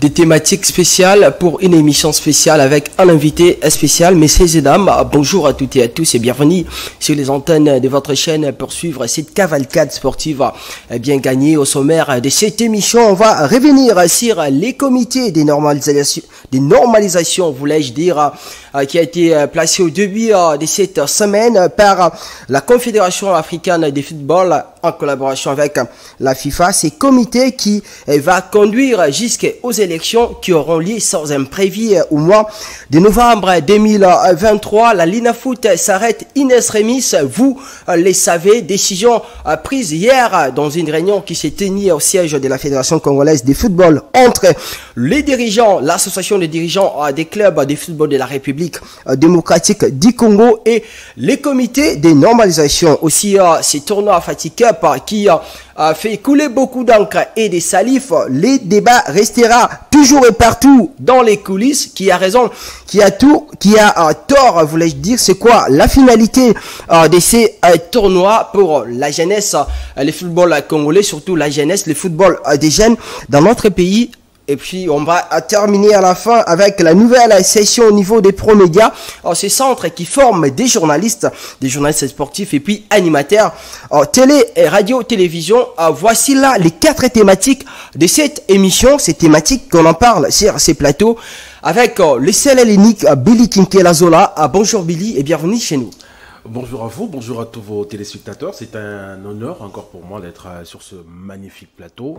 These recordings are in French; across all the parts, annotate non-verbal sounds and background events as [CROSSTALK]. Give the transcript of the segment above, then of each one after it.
des thématiques spéciales pour une émission spéciale avec un invité spécial. Messieurs et dames, bonjour à toutes et à tous et bienvenue sur les antennes de votre chaîne pour suivre cette cavalcade sportive bien gagnée au sommaire de cette émission. On va revenir sur les comités des normalisations, des normalisations voulais-je dire, qui a été placé au début de cette semaine par la Confédération africaine de football en collaboration avec la FIFA. Ces comités qui va conduire jusqu'aux élections qui auront lieu sans imprévu au mois de novembre 2023. La Lina Foot s'arrête in extremis. Vous les savez, décision prise hier dans une réunion qui s'est tenue au siège de la Fédération congolaise de football entre les dirigeants, l'association des dirigeants des clubs de football de la République euh, démocratique du Congo et les comités de normalisation. Aussi, euh, ces tournois Fatih Euh, qui a fait couler beaucoup d'encre et des salifs. Les débats restera toujours et partout dans les coulisses. Qui a raison, qui a tout, qui a tort, voulais-je dire. C'est quoi la finalité de ces tournois pour la jeunesse, le football congolais, surtout la jeunesse, le football des jeunes dans notre pays et puis, on va terminer à la fin avec la nouvelle session au niveau des pro-médias. ces centres qui forment des journalistes, des journalistes sportifs et puis animateurs, télé et radio-télévision. voici là les quatre thématiques de cette émission. Ces thématiques qu'on en parle sur ces plateaux avec le seul Billy Kinkelazola. bonjour Billy et bienvenue chez nous. Bonjour à vous, bonjour à tous vos téléspectateurs. C'est un honneur encore pour moi d'être euh, sur ce magnifique plateau.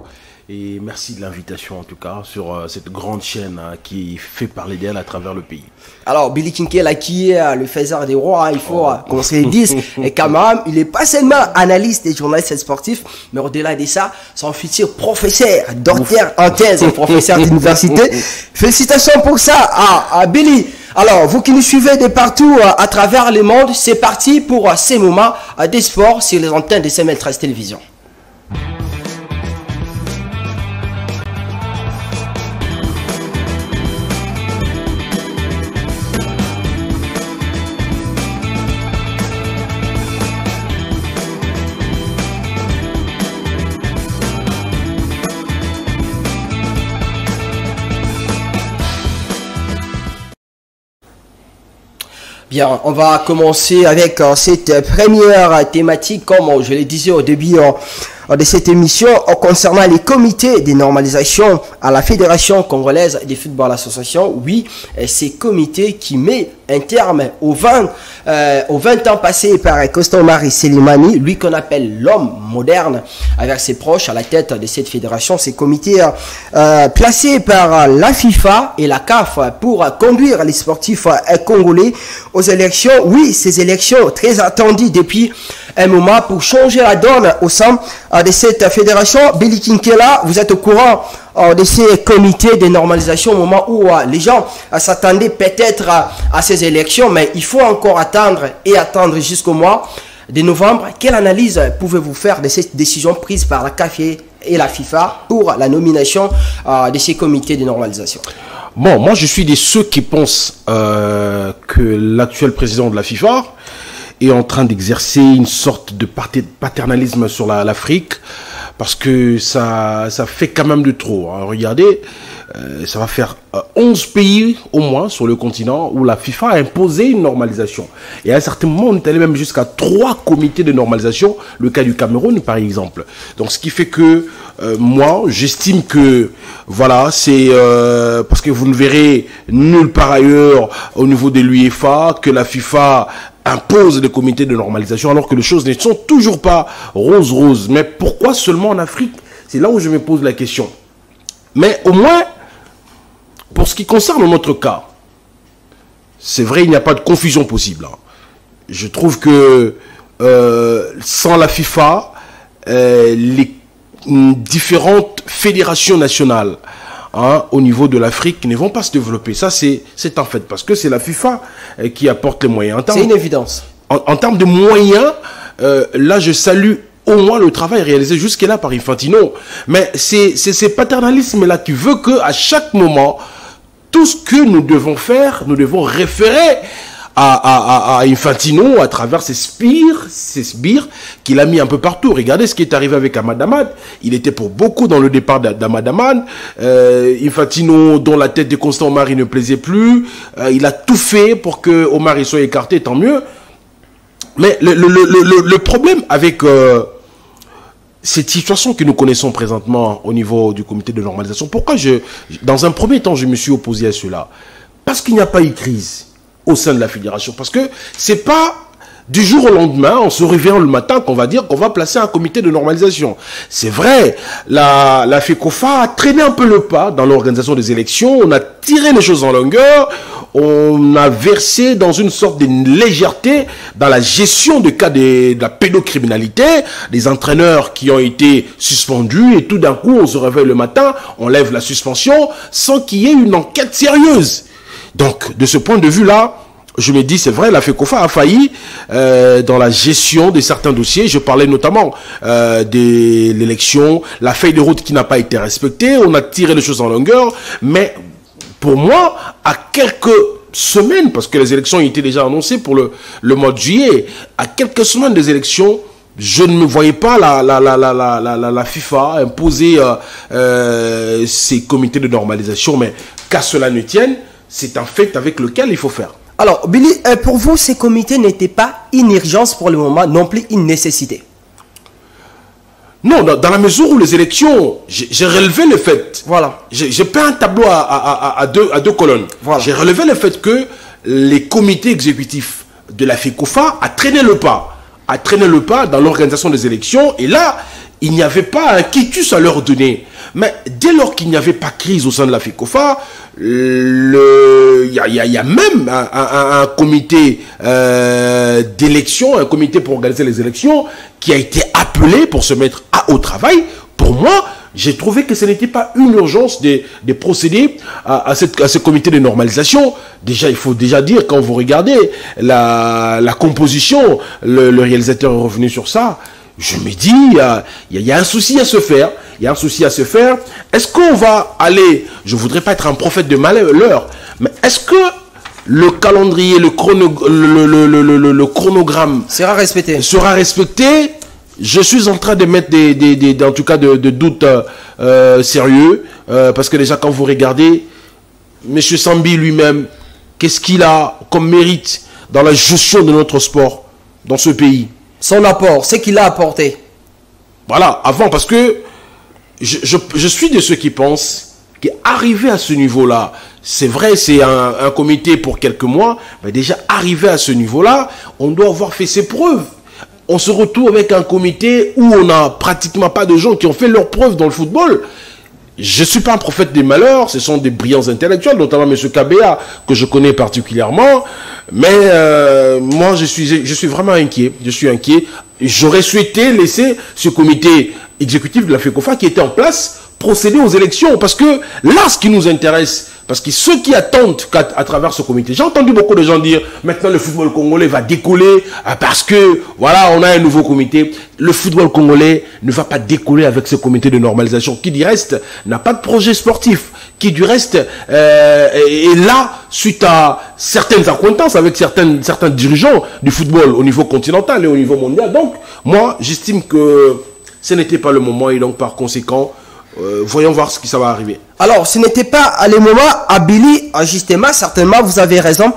Et merci de l'invitation en tout cas sur euh, cette grande chaîne hein, qui fait parler d'elle à travers le pays. Alors Billy Kinkel, qui est euh, le faiseur des rois, il faut oh. qu'on se le dise. Et quand même, il est pas seulement analyste et journaliste sportif, mais au-delà de ça, son futur professeur, docteur en thèse et professeur d'université. [LAUGHS] Félicitations pour ça à, à Billy. Alors, vous qui nous suivez de partout euh, à travers le monde, c'est parti pour euh, ces moments euh, des sports sur les antennes de CML13 Télévision. Bien, on va commencer avec euh, cette première thématique, comme je le disais au début euh, de cette émission euh, concernant les comités de normalisation à la Fédération congolaise des football association. Oui, ces comités qui met un terme aux 20, euh, aux 20 ans passés par Kostomari Selimani, lui qu'on appelle l'homme moderne, avec ses proches à la tête de cette fédération, ces comités euh, placés par la FIFA et la CAF pour conduire les sportifs congolais aux élections. Oui, ces élections très attendues depuis un moment pour changer la donne au sein de cette fédération. Billy Kinkela, vous êtes au courant euh, de ces comités de normalisation au moment où euh, les gens s'attendaient peut-être à, ces élections, mais il faut encore attendre et attendre jusqu'au mois de novembre. Quelle analyse pouvez-vous faire de cette décision prise par la CAF et la FIFA pour la nomination de ces comités de normalisation? Bon, moi je suis de ceux qui pensent que l'actuel président de la FIFA est en train d'exercer une sorte de paternalisme sur l'Afrique parce que ça, ça fait quand même de trop. Hein. regardez, euh, ça va faire 11 euh, pays au moins sur le continent où la FIFA a imposé une normalisation. Et à un certain moment, on est allé même jusqu'à trois comités de normalisation, le cas du Cameroun par exemple. Donc ce qui fait que euh, moi, j'estime que voilà, c'est parce que vous ne verrez nulle part ailleurs au niveau de l'UEFA que la FIFA impose des comités de normalisation alors que les choses ne sont toujours pas rose-rose. Mais pourquoi seulement en Afrique? C'est là où je me pose la question. Mais au moins, pour ce qui concerne notre cas, c'est vrai, il n'y a pas de confusion possible. Hein. Je trouve que euh, sans la FIFA, euh, les différentes fédérations nationales Hein, au niveau de l'Afrique ne vont pas se développer. Ça, c'est un fait, parce que c'est la FIFA euh, qui apporte les moyens. C'est une évidence. En, termes de moyens, euh, là, je salue au moins le travail réalisé jusque-là par Infantino. Mais c'est ce paternalisme-là qui veut que à chaque moment, tout ce que nous devons faire, nous devons référer à, à, Infantino à travers ses spires, ses sbires qu'il a mis un peu partout. Regardez ce qui est arrivé avec Amadamad. Il était pour beaucoup dans le départ d'Amadamad. Euh, Infantino, dont la tête de Constant Omar ne plaisait plus, euh, il a tout fait pour que Omar il soit écarté, tant mieux. Mais le, le, le, le problème avec euh, cette situation que nous connaissons présentement au niveau du comité de normalisation, pourquoi je, dans un premier temps, je me suis opposé à cela? Parce qu'il n'y a pas eu crise au sein de la fédération. Parce que c'est pas du jour au lendemain, on se réveille le matin qu'on va dire qu'on va placer un comité de normalisation. C'est vrai, la, la FECOFA a traîné un peu le pas dans l'organisation des élections, on a tiré les choses en longueur, on a versé dans une sorte de légèreté dans la gestion de cas de, de la pédocriminalité, des entraîneurs qui ont été suspendus et tout d'un coup on se réveille le matin, on lève la suspension sans qu'il y ait une enquête sérieuse. Donc de ce point de vue-là, je me dis, c'est vrai, la FECOFA a failli euh, dans la gestion de certains dossiers. Je parlais notamment euh, de l'élection, la feuille de route qui n'a pas été respectée. On a tiré les choses en longueur. Mais pour moi, à quelques semaines, parce que les élections étaient déjà annoncées pour le, mois de juillet, à quelques semaines des élections, je ne me voyais pas la, FIFA imposer euh, euh, comités de normalisation. Mais qu'à cela ne tienne, c'est un fait avec lequel il faut faire. Alors, Billy, euh, pour vous, ces comités n'étaient pas une urgence pour le moment, non plus une nécessité? Non, dans, la mesure où les élections, j'ai relevé le fait. Voilà. J'ai peint un tableau à, à, deux, à deux colonnes. Voilà. J'ai relevé le fait que les comités exécutifs de la FICOFA a traîné le pas. A traîné le pas dans l'organisation des élections. Et là, il n'y avait pas un quitus à leur donner. Mais dès lors qu'il n'y avait pas crise au sein de la FICOFA, il y, a, même un, comité euh, d'élection, un comité pour organiser les élections, qui a été appelé pour se mettre au travail. Pour moi, j'ai trouvé que ce n'était pas une urgence de, de procéder à, ce comité de normalisation. Déjà, il faut déjà dire, quand vous regardez la, composition, le réalisateur est revenu sur ça, je me dis, il y, a un souci à se faire. Il y a un souci à se faire. Est-ce qu'on va aller, je voudrais pas être un prophète de malheur, mais est-ce que le calendrier, le, le, chronogramme sera respecté Sera respecté. Je suis en train de mettre des, des, en tout cas, de, doutes euh, sérieux, euh, parce que déjà quand vous regardez, M. Sambi lui-même, qu'est-ce qu'il a comme mérite dans la gestion de notre sport dans ce pays? Son apport, ce qu'il a apporté. Voilà, avant, parce que je, suis de ceux qui pensent qu'arriver à ce niveau-là, c'est vrai, c'est un, comité pour quelques mois, mais déjà arrivé à ce niveau-là, on doit avoir fait ses preuves. On se retrouve avec un comité où on n'a pratiquement pas de gens qui ont fait leurs preuves dans le football. Je ne suis pas un prophète des malheurs, ce sont des brillants intellectuels, notamment M. Kabea, que je connais particulièrement. Mais euh, moi, je suis, je suis vraiment inquiet. Je suis inquiet. J'aurais souhaité laisser ce comité exécutif de la FECOFA qui était en place procéder aux élections. Parce que là, ce qui nous intéresse, parce que ceux qui attendent à, travers ce comité, j'ai entendu beaucoup de gens dire maintenant le football congolais va décoller euh, parce que voilà, on a un nouveau comité. Le football congolais ne va pas décoller avec ce comité de normalisation qui du reste n'a pas de projet sportif, qui du reste euh, est là suite à certaines acquaintances avec certains, certains dirigeants du football au niveau continental et au niveau mondial. Donc moi, j'estime que ce n'était pas le moment et donc par conséquent, euh, voyons voir ce qui ça va arriver. Alors, ce n'était pas à le moment à Billy, justement, certainement, vous avez raison.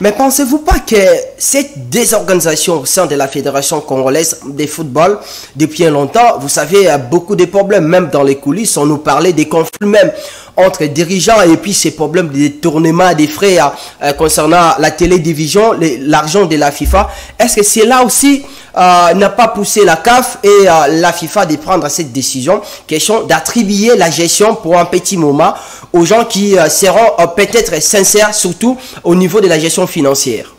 Mais pensez-vous pas que cette désorganisation au sein de la Fédération congolaise de football, depuis longtemps, vous savez, il y a beaucoup de problèmes, même dans les coulisses, on nous parlait des conflits même entre dirigeants et puis ces problèmes de détournement des frais euh, concernant la télédivision, l'argent de la FIFA. Est-ce que c'est là aussi euh, n'a pas poussé la CAF et euh, la FIFA de prendre cette décision, question d'attribuer la gestion pour un petit aux gens qui seront peut-être sincères, surtout au niveau de la gestion financière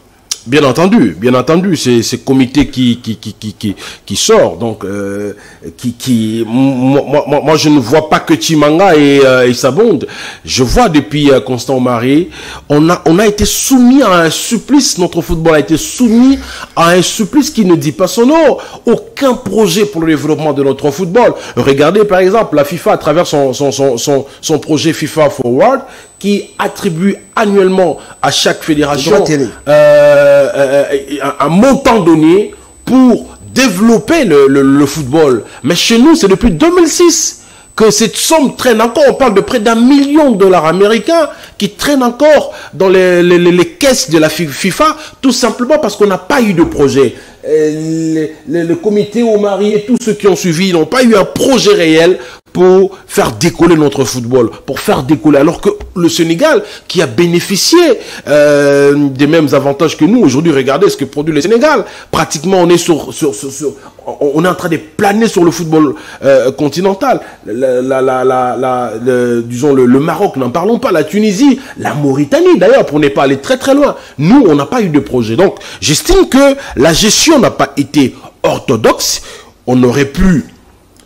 Bien entendu, bien entendu, c'est ce comité qui qui qui qui qui, sort donc euh, qui qui moi, moi, moi je ne vois pas que Chimanga et, euh, et Sabonde. Je vois depuis euh, Constant Marie, on a on a été soumis à un supplice. Notre football a été soumis à un supplice qui ne dit pas son nom. Aucun projet pour le développement de notre football. Regardez par exemple la FIFA à travers son son son, son projet FIFA Forward qui attribue annuellement à chaque fédération euh, euh, un, un, montant donné pour développer le, le, le football. Mais chez nous, c'est depuis 2006 que cette somme traîne encore. On parle de près d'un million de dollars américains qui traînent encore dans les, les, les caisses de la FIFA, tout simplement parce qu'on n'a pas eu de projet. Euh, le, le, comité Omari et tous ceux qui ont suivi n'ont pas eu un projet réel pour faire décoller notre football, pour faire décoller. Alors que le Sénégal, qui a bénéficié euh, des mêmes avantages que nous, aujourd'hui, regardez ce que produit le Sénégal. Pratiquement, on est sur, sur, sur, sur on est en train de planer sur le football euh, continental. La, la, la, le, disons le, le Maroc, n'en parlons pas. La Tunisie, la Mauritanie, d'ailleurs, pour ne pas aller très très loin. Nous, on n'a pas eu de projet. Donc, j'estime que la gestion n'a pas été orthodoxe. On aurait pu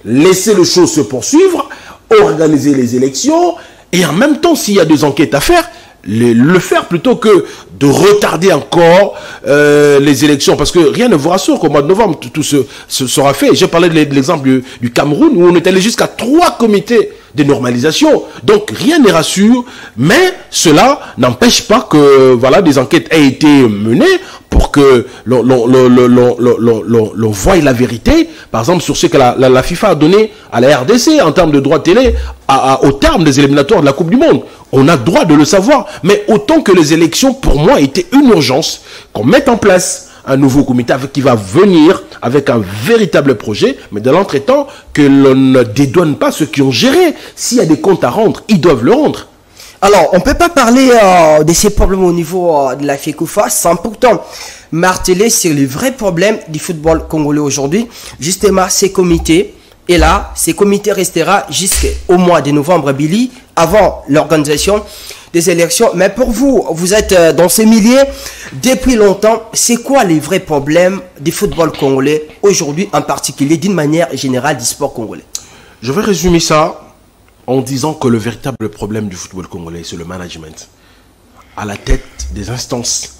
laisser les choses se poursuivre, organiser les élections, et en même temps, s'il y a des enquêtes à faire, le, faire plutôt que de retarder encore euh, les élections. Parce que rien ne vous rassure qu'au mois de novembre, tout, tout ce, sera fait. J'ai parlé de l'exemple du, du, Cameroun où on est allé jusqu'à trois comités de normalisation. Donc rien ne rassure, mais cela n'empêche pas que voilà des enquêtes aient été menées pour que l'on voie la vérité, par exemple, sur ce que la, FIFA a donné à la RDC en termes de droits télé au terme des éliminatoires de la Coupe du Monde. On a droit de le savoir. Mais autant que les élections, pour moi, étaient une urgence qu'on mette en place un nouveau comité qui va venir avec un véritable projet, mais de l'entretemps, que l'on ne dédouane pas ceux qui ont géré. S'il y a des comptes à rendre, ils doivent le rendre. Alors, on ne peut pas parler euh, de ces problèmes au niveau euh, de la FECOFA sans pourtant marteler sur les vrais problèmes du football congolais aujourd'hui. Justement, ces comités, et là, ces comités restera jusqu'au mois de novembre, Billy, avant l'organisation des élections. Mais pour vous, vous êtes euh, dans ces milliers depuis longtemps. C'est quoi les vrais problèmes du football congolais aujourd'hui, en particulier d'une manière générale du sport congolais? Je vais résumer ça en disant que le véritable problème du football congolais, c'est le management. À la tête des instances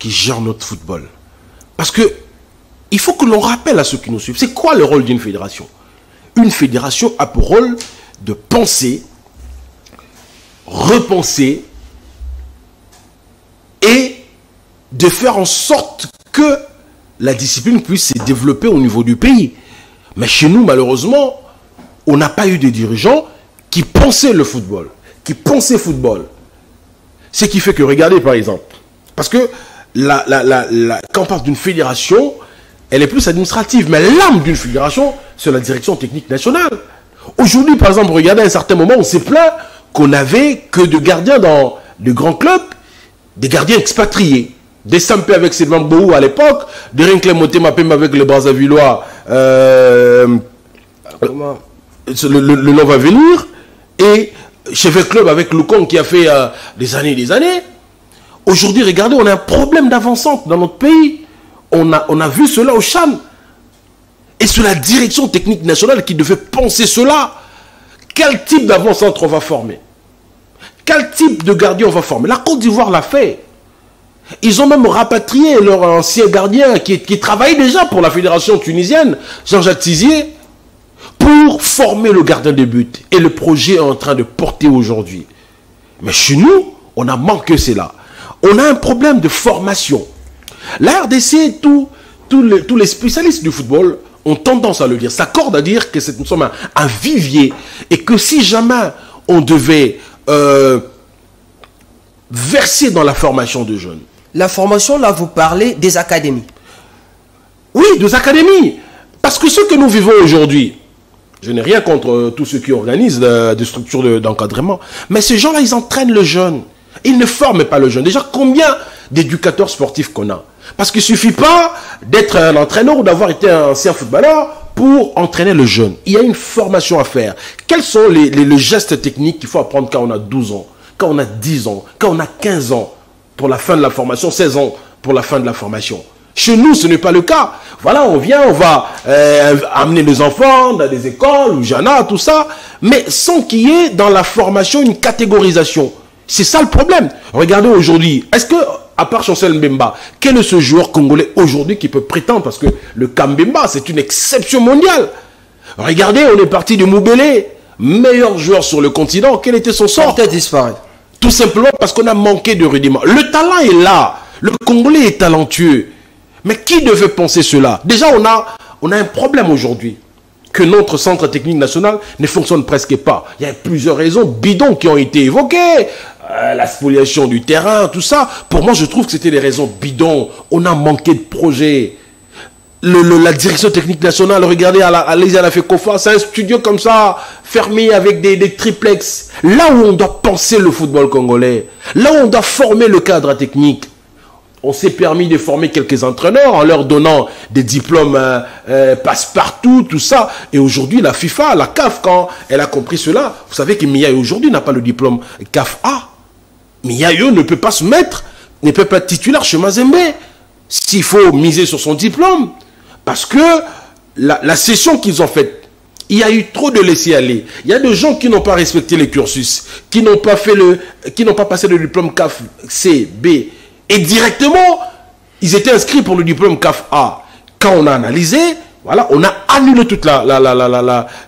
qui gèrent notre football. Parce que il faut que l'on rappelle à ceux qui nous suivent, c'est quoi le rôle d'une fédération? Une fédération a pour rôle de penser, repenser et de faire en sorte que la discipline puisse se développer au niveau du pays. Mais chez nous, malheureusement, on n'a pas eu de dirigeants qui pensaient le football, qui pensaient football. Ce qui fait que, regardez par exemple, parce que quand on parle d'une fédération, elle est plus administrative, mais l'âme d'une fédération, c'est la direction technique nationale. Aujourd'hui, par exemple, regardez à un certain moment, on s'est plaint qu'on n'avait que de gardiens dans de grands clubs, des gardiens expatriés. Des Sampé avec Sylvain Bohou à l'époque, des Rinclay Motema avec le Brazzavillois, euh, le, le, le, nom va venir, et Chef Club avec Lucon qui a fait euh, des années et des années. Aujourd'hui, regardez, on a un problème d'avancante dans notre pays. On a, on a vu cela au Cham. Et c'est la direction technique nationale qui devait penser cela. Quel type d'avant-centre on va former? Quel type de gardien on va former? La Côte d'Ivoire l'a fait. Ils ont même rapatrié leur ancien gardien qui, travaillait déjà pour la fédération tunisienne, Jean-Jacques Tizier, pour former le gardien de but. Et le projet est en train de porter aujourd'hui. Mais chez nous, on a manqué cela. On a un problème de formation. La RDC, tous les spécialistes du football ont tendance à le dire, s'accordent à dire que nous sommes un, un, vivier et que si jamais on devait euh, verser dans la formation de jeunes. La formation, là, vous parlez des académies. Oui, des académies. Parce que ce que nous vivons aujourd'hui, je n'ai rien contre tous ceux qui organisent des structures d'encadrement, mais ces gens-là, ils entraînent le jeune. Ils ne forment pas le jeune. Déjà, combien d'éducateurs sportifs qu'on a? Parce qu'il ne suffit pas d'être un entraîneur ou d'avoir été un ancien footballeur pour entraîner le jeune. Il y a une formation à faire. Quels sont les, gestes techniques qu'il faut apprendre quand on a 12 ans, quand on a 10 ans, quand on a 15 ans, pour la fin de la formation, 16 ans pour la fin de la formation? Chez nous, ce n'est pas le cas. Voilà, on vient, on va euh, amener les enfants dans des écoles, ou Jana, tout ça, mais sans qu'il y ait dans la formation une catégorisation. C'est ça le problème. Regardez aujourd'hui, est-ce que, à part Chancel Mbemba, quel est ce joueur congolais aujourd'hui qui peut prétendre, parce que le Kambemba, c'est une exception mondiale? Regardez, on est parti de Moubélé, meilleur joueur sur le continent. Quel était son sort? Peut-être disparaît. Tout simplement parce qu'on a manqué de rudiments. Le talent est là. Le Congolais est talentueux. Mais qui devait penser cela? Déjà, on a, on a un problème aujourd'hui. Que notre centre technique national ne fonctionne presque pas. Il y a plusieurs raisons bidons qui ont été évoquées. Euh, la spoliation du terrain, tout ça. Pour moi, je trouve que c'était des raisons bidons. On a manqué de projets. la direction technique nationale, regardez, à la, à la FECOFA, c'est un studio comme ça, fermé avec des, des triplex. Là où on doit penser le football congolais, là où on doit former le cadre technique, on s'est permis de former quelques entraîneurs en leur donnant des diplômes euh, euh, passe-partout, tout ça. Et aujourd'hui, la FIFA, la CAF, quand elle a compris cela, vous savez que Miaï aujourd'hui n'a pas le diplôme CAF A. Miaï ne peut pas se mettre, ne peut pas être titulaire chez Mazembe s'il faut miser sur son diplôme. Parce que la, la session qu'ils ont faite, il y a eu trop de laisser aller. Il y a des gens qui n'ont pas respecté les cursus, qui n'ont pas fait le, qui n'ont pas passé le diplôme CAF C, B, et directement, ils étaient inscrits pour le diplôme CAF A. Quand on a analysé, voilà, on a annulé toute la, la, la,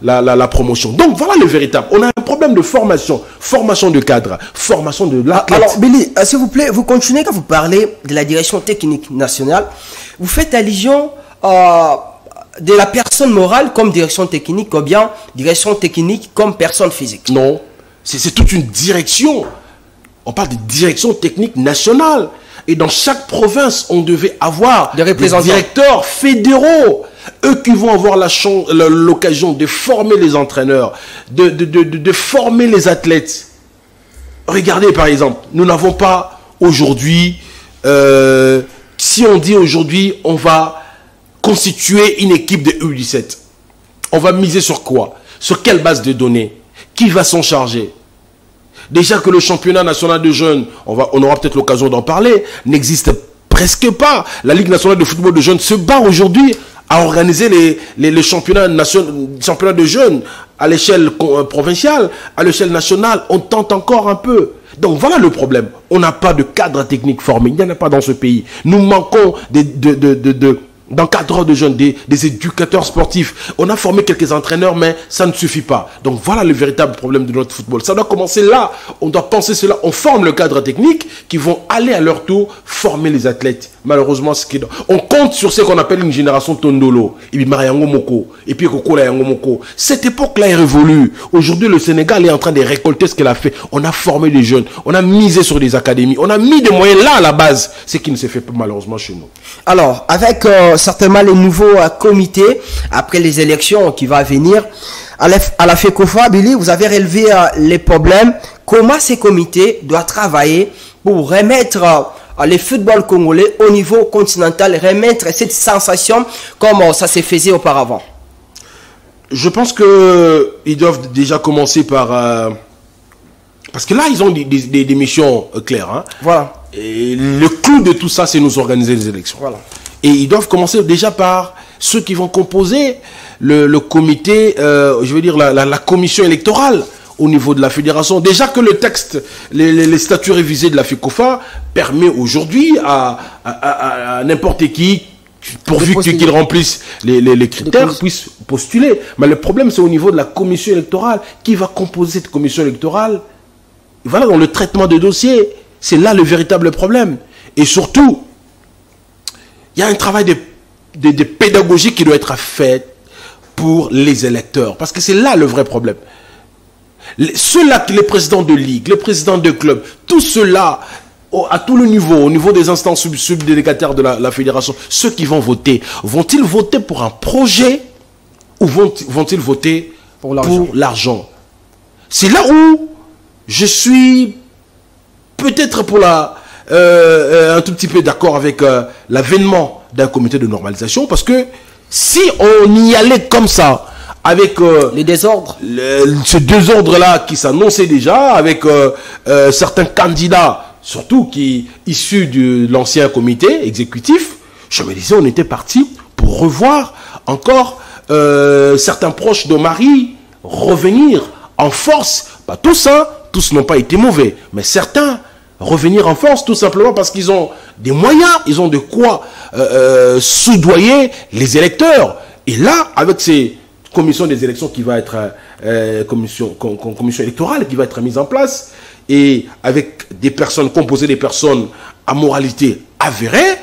la, la promotion. Donc voilà le véritable. On a un problème de formation, formation de cadre, formation de la. Alors, Billy, euh, s'il vous plaît, vous continuez quand vous parlez de la direction technique nationale. Vous faites allusion euh, de la personne morale comme direction technique ou bien direction technique comme personne physique. Non, c'est toute une direction. On parle de direction technique nationale. Et dans chaque province, on devait avoir des, directeurs fédéraux. Eux qui vont avoir l'occasion de former les entraîneurs, de, de, de, de, former les athlètes. Regardez par exemple, nous n'avons pas aujourd'hui, euh, si on dit aujourd'hui, on va constituer une équipe de U17, on va miser sur quoi? Sur quelle base de données? Qui va s'en charger? Déjà que le championnat national de jeunes, on, va, on aura peut-être l'occasion d'en parler, n'existe presque pas. La Ligue nationale de football de jeunes se bat aujourd'hui à organiser les, championnats, de jeunes à l'échelle euh, provinciale, à l'échelle nationale. On tente encore un peu. Donc voilà le problème. On n'a pas de cadre technique formé. Il n'y en a pas dans ce pays. Nous manquons de d'encadreurs de jeunes, des, éducateurs sportifs. On a formé quelques entraîneurs, mais ça ne suffit pas. Donc voilà le véritable problème de notre football. Ça doit commencer là. On doit penser cela. On forme le cadre technique qui vont aller à leur tour former les athlètes. Malheureusement, ce qui on compte sur ce qu'on appelle une génération Tondolo. Et puis Mariango Moko. Et puis Koko Moko. Cette époque-là est révolue. Aujourd'hui, le Sénégal est en train de récolter ce qu'elle a fait. On a formé des jeunes. On a misé sur des académies. On a mis des moyens là à la base. Ce qui ne s'est fait pas malheureusement chez nous. Alors, avec euh, certainement les nouveaux euh, comités après les élections qui vont venir, à la, à la FECOFA, Billy, vous avez relevé euh, les problèmes. Comment ces comités doivent travailler pour remettre les football congolais au niveau continental, remettre cette sensation comme ça se faisait auparavant? Je pense qu'ils doivent déjà commencer par... parce que là, ils ont des, des, missions claires. Hein. Voilà. Et le clou de tout ça, c'est nous organiser les élections. Voilà. Et ils doivent commencer déjà par ceux qui vont composer le, comité, euh, je veux dire la, la, commission électorale au niveau de la fédération. Déjà que le texte, les, les, statuts révisés de la FECOFA permet aujourd'hui à, à, à, n'importe qui, pourvu qu'il remplisse les, les critères, puisse postuler. Mais le problème, c'est au niveau de la commission électorale. Qui va composer cette commission électorale? Voilà, dans le traitement des dossiers. C'est là le véritable problème. Et surtout, il y a un travail de, de, pédagogie qui doit être fait pour les électeurs. Parce que c'est là le vrai problème. Ceux-là, les présidents de ligue, les présidents de club, tout cela, à tout le niveau, au niveau des instances subdélégataires de la, fédération, ceux qui vont voter, vont-ils voter pour un projet ou vont-ils voter pour l'argent? C'est là où je suis peut-être pour la, euh, euh, un tout petit peu d'accord avec euh, l'avènement d'un comité de normalisation parce que si on y allait comme ça, avec les désordres, ce désordre-là qui s'annonçait déjà, avec certains candidats surtout qui issu de l'ancien comité exécutif, je me disais, on était parti pour revoir encore certains proches de Marie revenir en force. Pas tous, hein, tous n'ont pas été mauvais, mais certains revenir en force tout simplement parce qu'ils ont des moyens, ils ont de quoi euh, euh, soudoyer les électeurs. Et là, avec ces commissions des élections qui va être commission, commission électorale qui va être mise en place et avec des personnes composées des personnes à moralité avérée,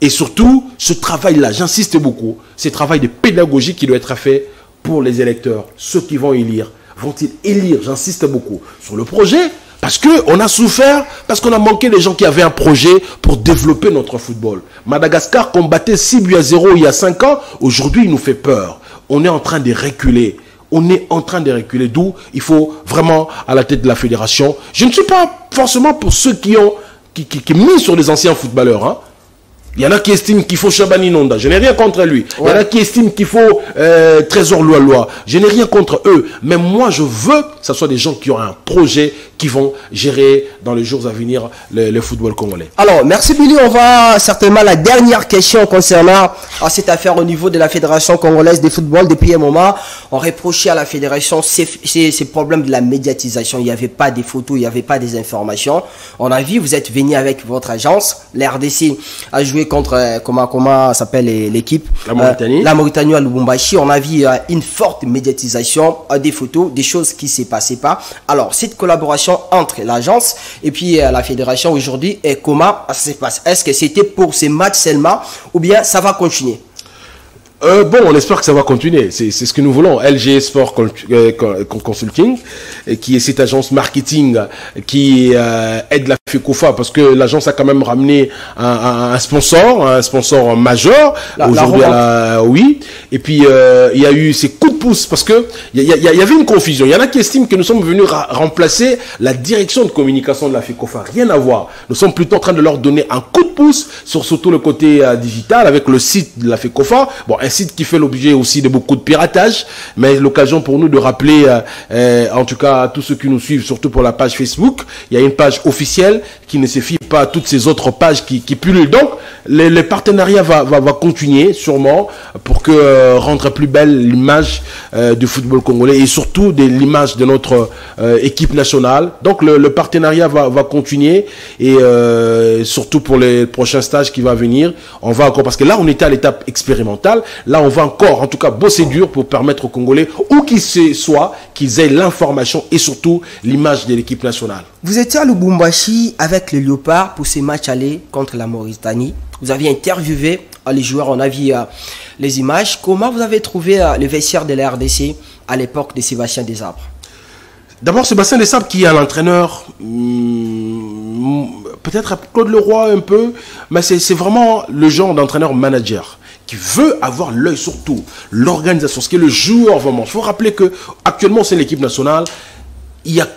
et surtout, ce travail-là, j'insiste beaucoup, ce travail de pédagogie qui doit être fait pour les électeurs, ceux qui vont élire. Vont-ils élire, j'insiste beaucoup, sur le projet Parce qu'on a souffert, parce qu'on a manqué des gens qui avaient un projet pour développer notre football. Madagascar combattait 6 buts à 0 il y a 5 ans, aujourd'hui il nous fait peur. On est en train de reculer on est en train de reculer. D'où il faut vraiment à la tête de la fédération. Je ne suis pas forcément pour ceux qui ont qui, qui, mis sur les anciens footballeurs. Hein. Il y en a qui estiment qu'il faut Chabani Nonda. Je n'ai rien contre lui. Il y en a qui estiment qu'il faut euh, Trésor Loi Je n'ai rien contre eux. Mais moi, je veux que ce soit des gens qui ont un projet, qui vont gérer dans les jours à venir le, football congolais. Alors, merci Billy. On va certainement la dernière question concernant à cette affaire au niveau de la Fédération congolaise de football. Depuis un moment, on reprochait à la Fédération ces, ces, problèmes de la médiatisation. Il n'y avait pas des photos, il n'y avait pas des informations. On a vu, vous êtes venu avec votre agence. L'RDC a joué contre, euh, comment, comment s'appelle l'équipe La Mauritanie. Euh, la Mauritanie à Lubumbashi. On a vu euh, une forte médiatisation, des photos, des choses qui ne s'est passé pas. Alors, cette collaboration entre l'agence et puis la fédération aujourd'hui, et comment ça se passe Est-ce que c'était pour ces matchs seulement ou bien ça va continuer? Euh, bon, on espère que ça va continuer. C'est ce que nous voulons. LG Sport euh, Consulting, qui est cette agence marketing qui euh, aide la FECOFA parce que l'agence a quand même ramené un, sponsor, un sponsor majeur. Aujourd'hui, oui. Et puis, il y a eu ces coups de pouce parce que il y, avait une confusion. Il y en a qui estiment que nous sommes venus remplacer la direction de communication de la FECOFA. Rien à voir. Nous sommes plutôt en train de leur donner un coup de pouce sur surtout le côté digital avec le site de la FECOFA. Bon, un site qui fait l'objet aussi de beaucoup de piratage, mais l'occasion pour nous de rappeler, euh, euh, en tout cas à tous ceux qui nous suivent, surtout pour la page Facebook, il y a une page officielle qui ne se fie pas à toutes ces autres pages qui, qui pullulent. Donc, les, partenariats va, va, va, continuer sûrement pour que euh, rendre plus belle l'image du football congolais et surtout de l'image de notre équipe nationale. Donc, le, le partenariat va, va continuer et surtout pour les prochains stages qui vont venir, on va encore parce que là on était à l'étape expérimentale. Là, on va encore, en tout cas, bosser dur pour permettre aux Congolais, où qu'ils soient, qu'ils aient l'information et surtout l'image de l'équipe nationale. Vous étiez à Lubumbashi avec les Léopards pour ces matchs allés contre la Mauritanie. Vous aviez interviewé euh, les joueurs, on a vu euh, les images. Comment vous avez trouvé euh, le vestiaire de la RDC à l'époque de Sébastien Desabres D'abord, Sébastien Desabres qui est l'entraîneur, hmm, peut-être Claude Leroy un peu, mais c'est vraiment le genre d'entraîneur-manager qui veut avoir l'œil sur tout, l'organisation, ce qui est le joueur vraiment. Il faut rappeler que actuellement c'est l'équipe nationale.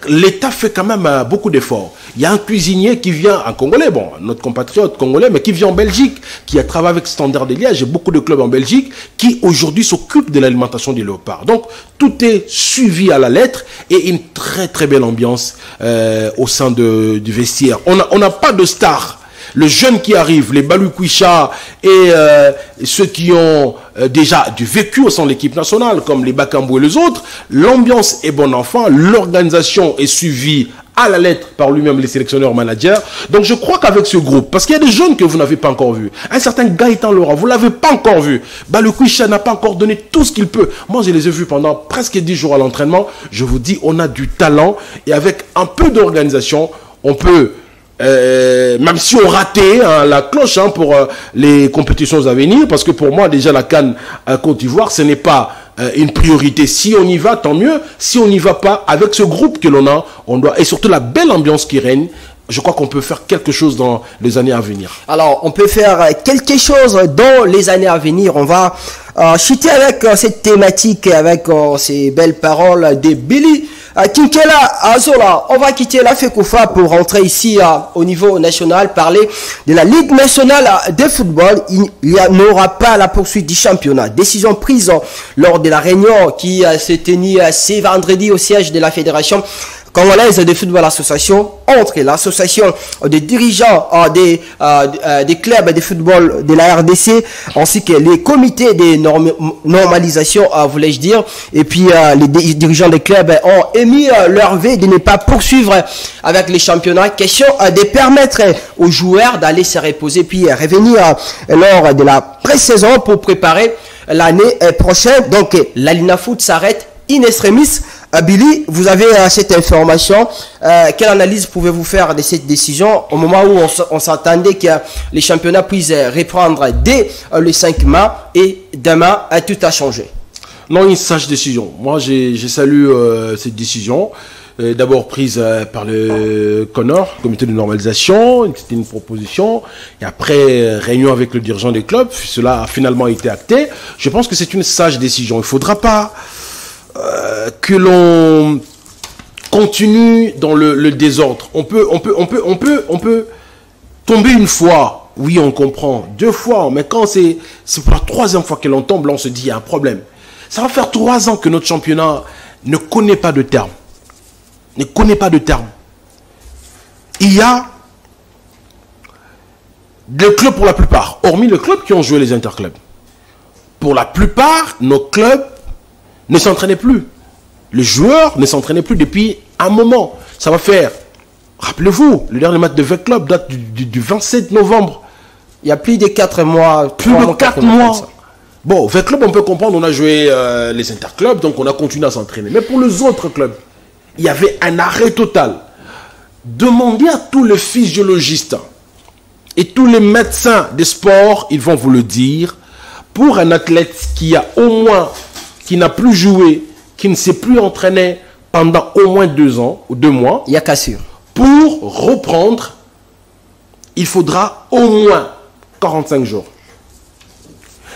L'État fait quand même euh, beaucoup d'efforts. Il y a un cuisinier qui vient, un Congolais, bon, notre compatriote congolais, mais qui vient en Belgique, qui a travaillé avec Standard de Liège, j'ai beaucoup de clubs en Belgique, qui aujourd'hui s'occupent de l'alimentation des léopards. Donc, tout est suivi à la lettre et une très très belle ambiance euh, au sein de, du vestiaire. On n'a on pas de star le jeune qui arrive, les Balukwisha et euh, ceux qui ont euh, déjà du vécu au sein de l'équipe nationale, comme les Bakambu et les autres, l'ambiance est bon enfant, l'organisation est suivie à la lettre par lui-même les sélectionneurs managers. Donc je crois qu'avec ce groupe, parce qu'il y a des jeunes que vous n'avez pas encore vus, un certain Gaëtan Laurent, vous l'avez pas encore vu. Balukwisha n'a pas encore donné tout ce qu'il peut. Moi, je les ai vus pendant presque 10 jours à l'entraînement. Je vous dis, on a du talent et avec un peu d'organisation, on peut euh, même si on ratait hein, la cloche hein, pour euh, les compétitions à venir, parce que pour moi déjà la Cannes à Côte d'Ivoire, ce n'est pas euh, une priorité. Si on y va, tant mieux. Si on n'y va pas, avec ce groupe que l'on a, on doit et surtout la belle ambiance qui règne. Je crois qu'on peut faire quelque chose dans les années à venir. Alors, on peut faire quelque chose dans les années à venir. On va chuter avec cette thématique, avec ces belles paroles de Billy. Kinkela Azola, on va quitter la FECOFA pour rentrer ici au niveau national, parler de la Ligue nationale de football. Il n'y aura pas la poursuite du championnat. Décision prise lors de la réunion qui s'est tenue ce vendredi au siège de la fédération congolaise de football association entre l'association des dirigeants euh, des, euh, euh, des clubs de football de la RDC ainsi que les comités de normalisation, voulais-je dire. Et puis les dirigeants des clubs ont émis leur vœu de ne pas poursuivre avec les championnats. Question de permettre aux joueurs d'aller se reposer puis revenir lors de la pré-saison pour préparer l'année prochaine. Donc la Lina Foot s'arrête in extremis. Euh, Billy, vous avez euh, cette information. Euh, quelle analyse pouvez-vous faire de cette décision au moment où on, s'attendait que les championnats puissent reprendre dès le 5 mai et demain, tout a changé? Non, une sage décision. Moi, j'ai salué cette décision. D'abord prise par le CONOR, comité de normalisation, c'était une proposition, et après réunion avec le dirigeant des clubs, cela a finalement été acté. Je pense que c'est une sage décision. Il ne faudra pas que l'on continue dans le, désordre. On peut, on peut, on peut, on peut, on peut tomber une fois. Oui, on comprend. Deux fois, mais quand c'est c'est pour la troisième fois que l'on tombe, on se dit il y a un problème. Ça va faire trois ans que notre championnat ne connaît pas de terme. Ne connaît pas de terme. Il y a des clubs pour la plupart, hormis les clubs qui ont joué les interclubs. Pour la plupart, nos clubs ne s'entraînait plus. Le joueur ne s'entraînait plus depuis un moment. Ça va faire, rappelez-vous, le dernier match de V Club date du, 27 novembre. Il y a plus de 4 mois. Plus de 4 mois. Bon, V Club, on peut comprendre, on a joué euh, les interclubs, donc on a continué à s'entraîner. Mais pour les autres clubs, il y avait un arrêt total. Demandez à tous les physiologistes et tous les médecins des sports, ils vont vous le dire. Pour un athlète qui a au moins qui n'a plus joué, qui ne s'est plus entraîné pendant au moins deux ans ou deux mois. Il y a Cassure. Pour reprendre, il faudra au moins 45 jours.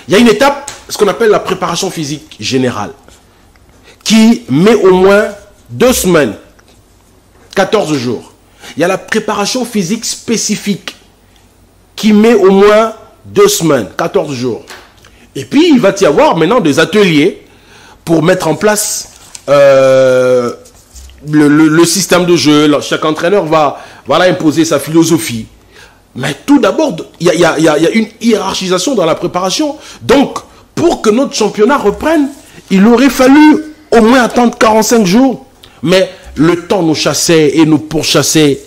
Il y a une étape, ce qu'on appelle la préparation physique générale, qui met au moins deux semaines, 14 jours. Il y a la préparation physique spécifique, qui met au moins deux semaines, 14 jours. Et puis, il va y avoir maintenant des ateliers pour mettre en place euh, le, système de jeu. Chaque entraîneur va voilà, imposer sa philosophie. Mais tout d'abord, il y, a, une hiérarchisation dans la préparation. Donc, pour que notre championnat reprenne, il aurait fallu au moins attendre 45 jours. Mais le temps nous chassait et nous pourchassait.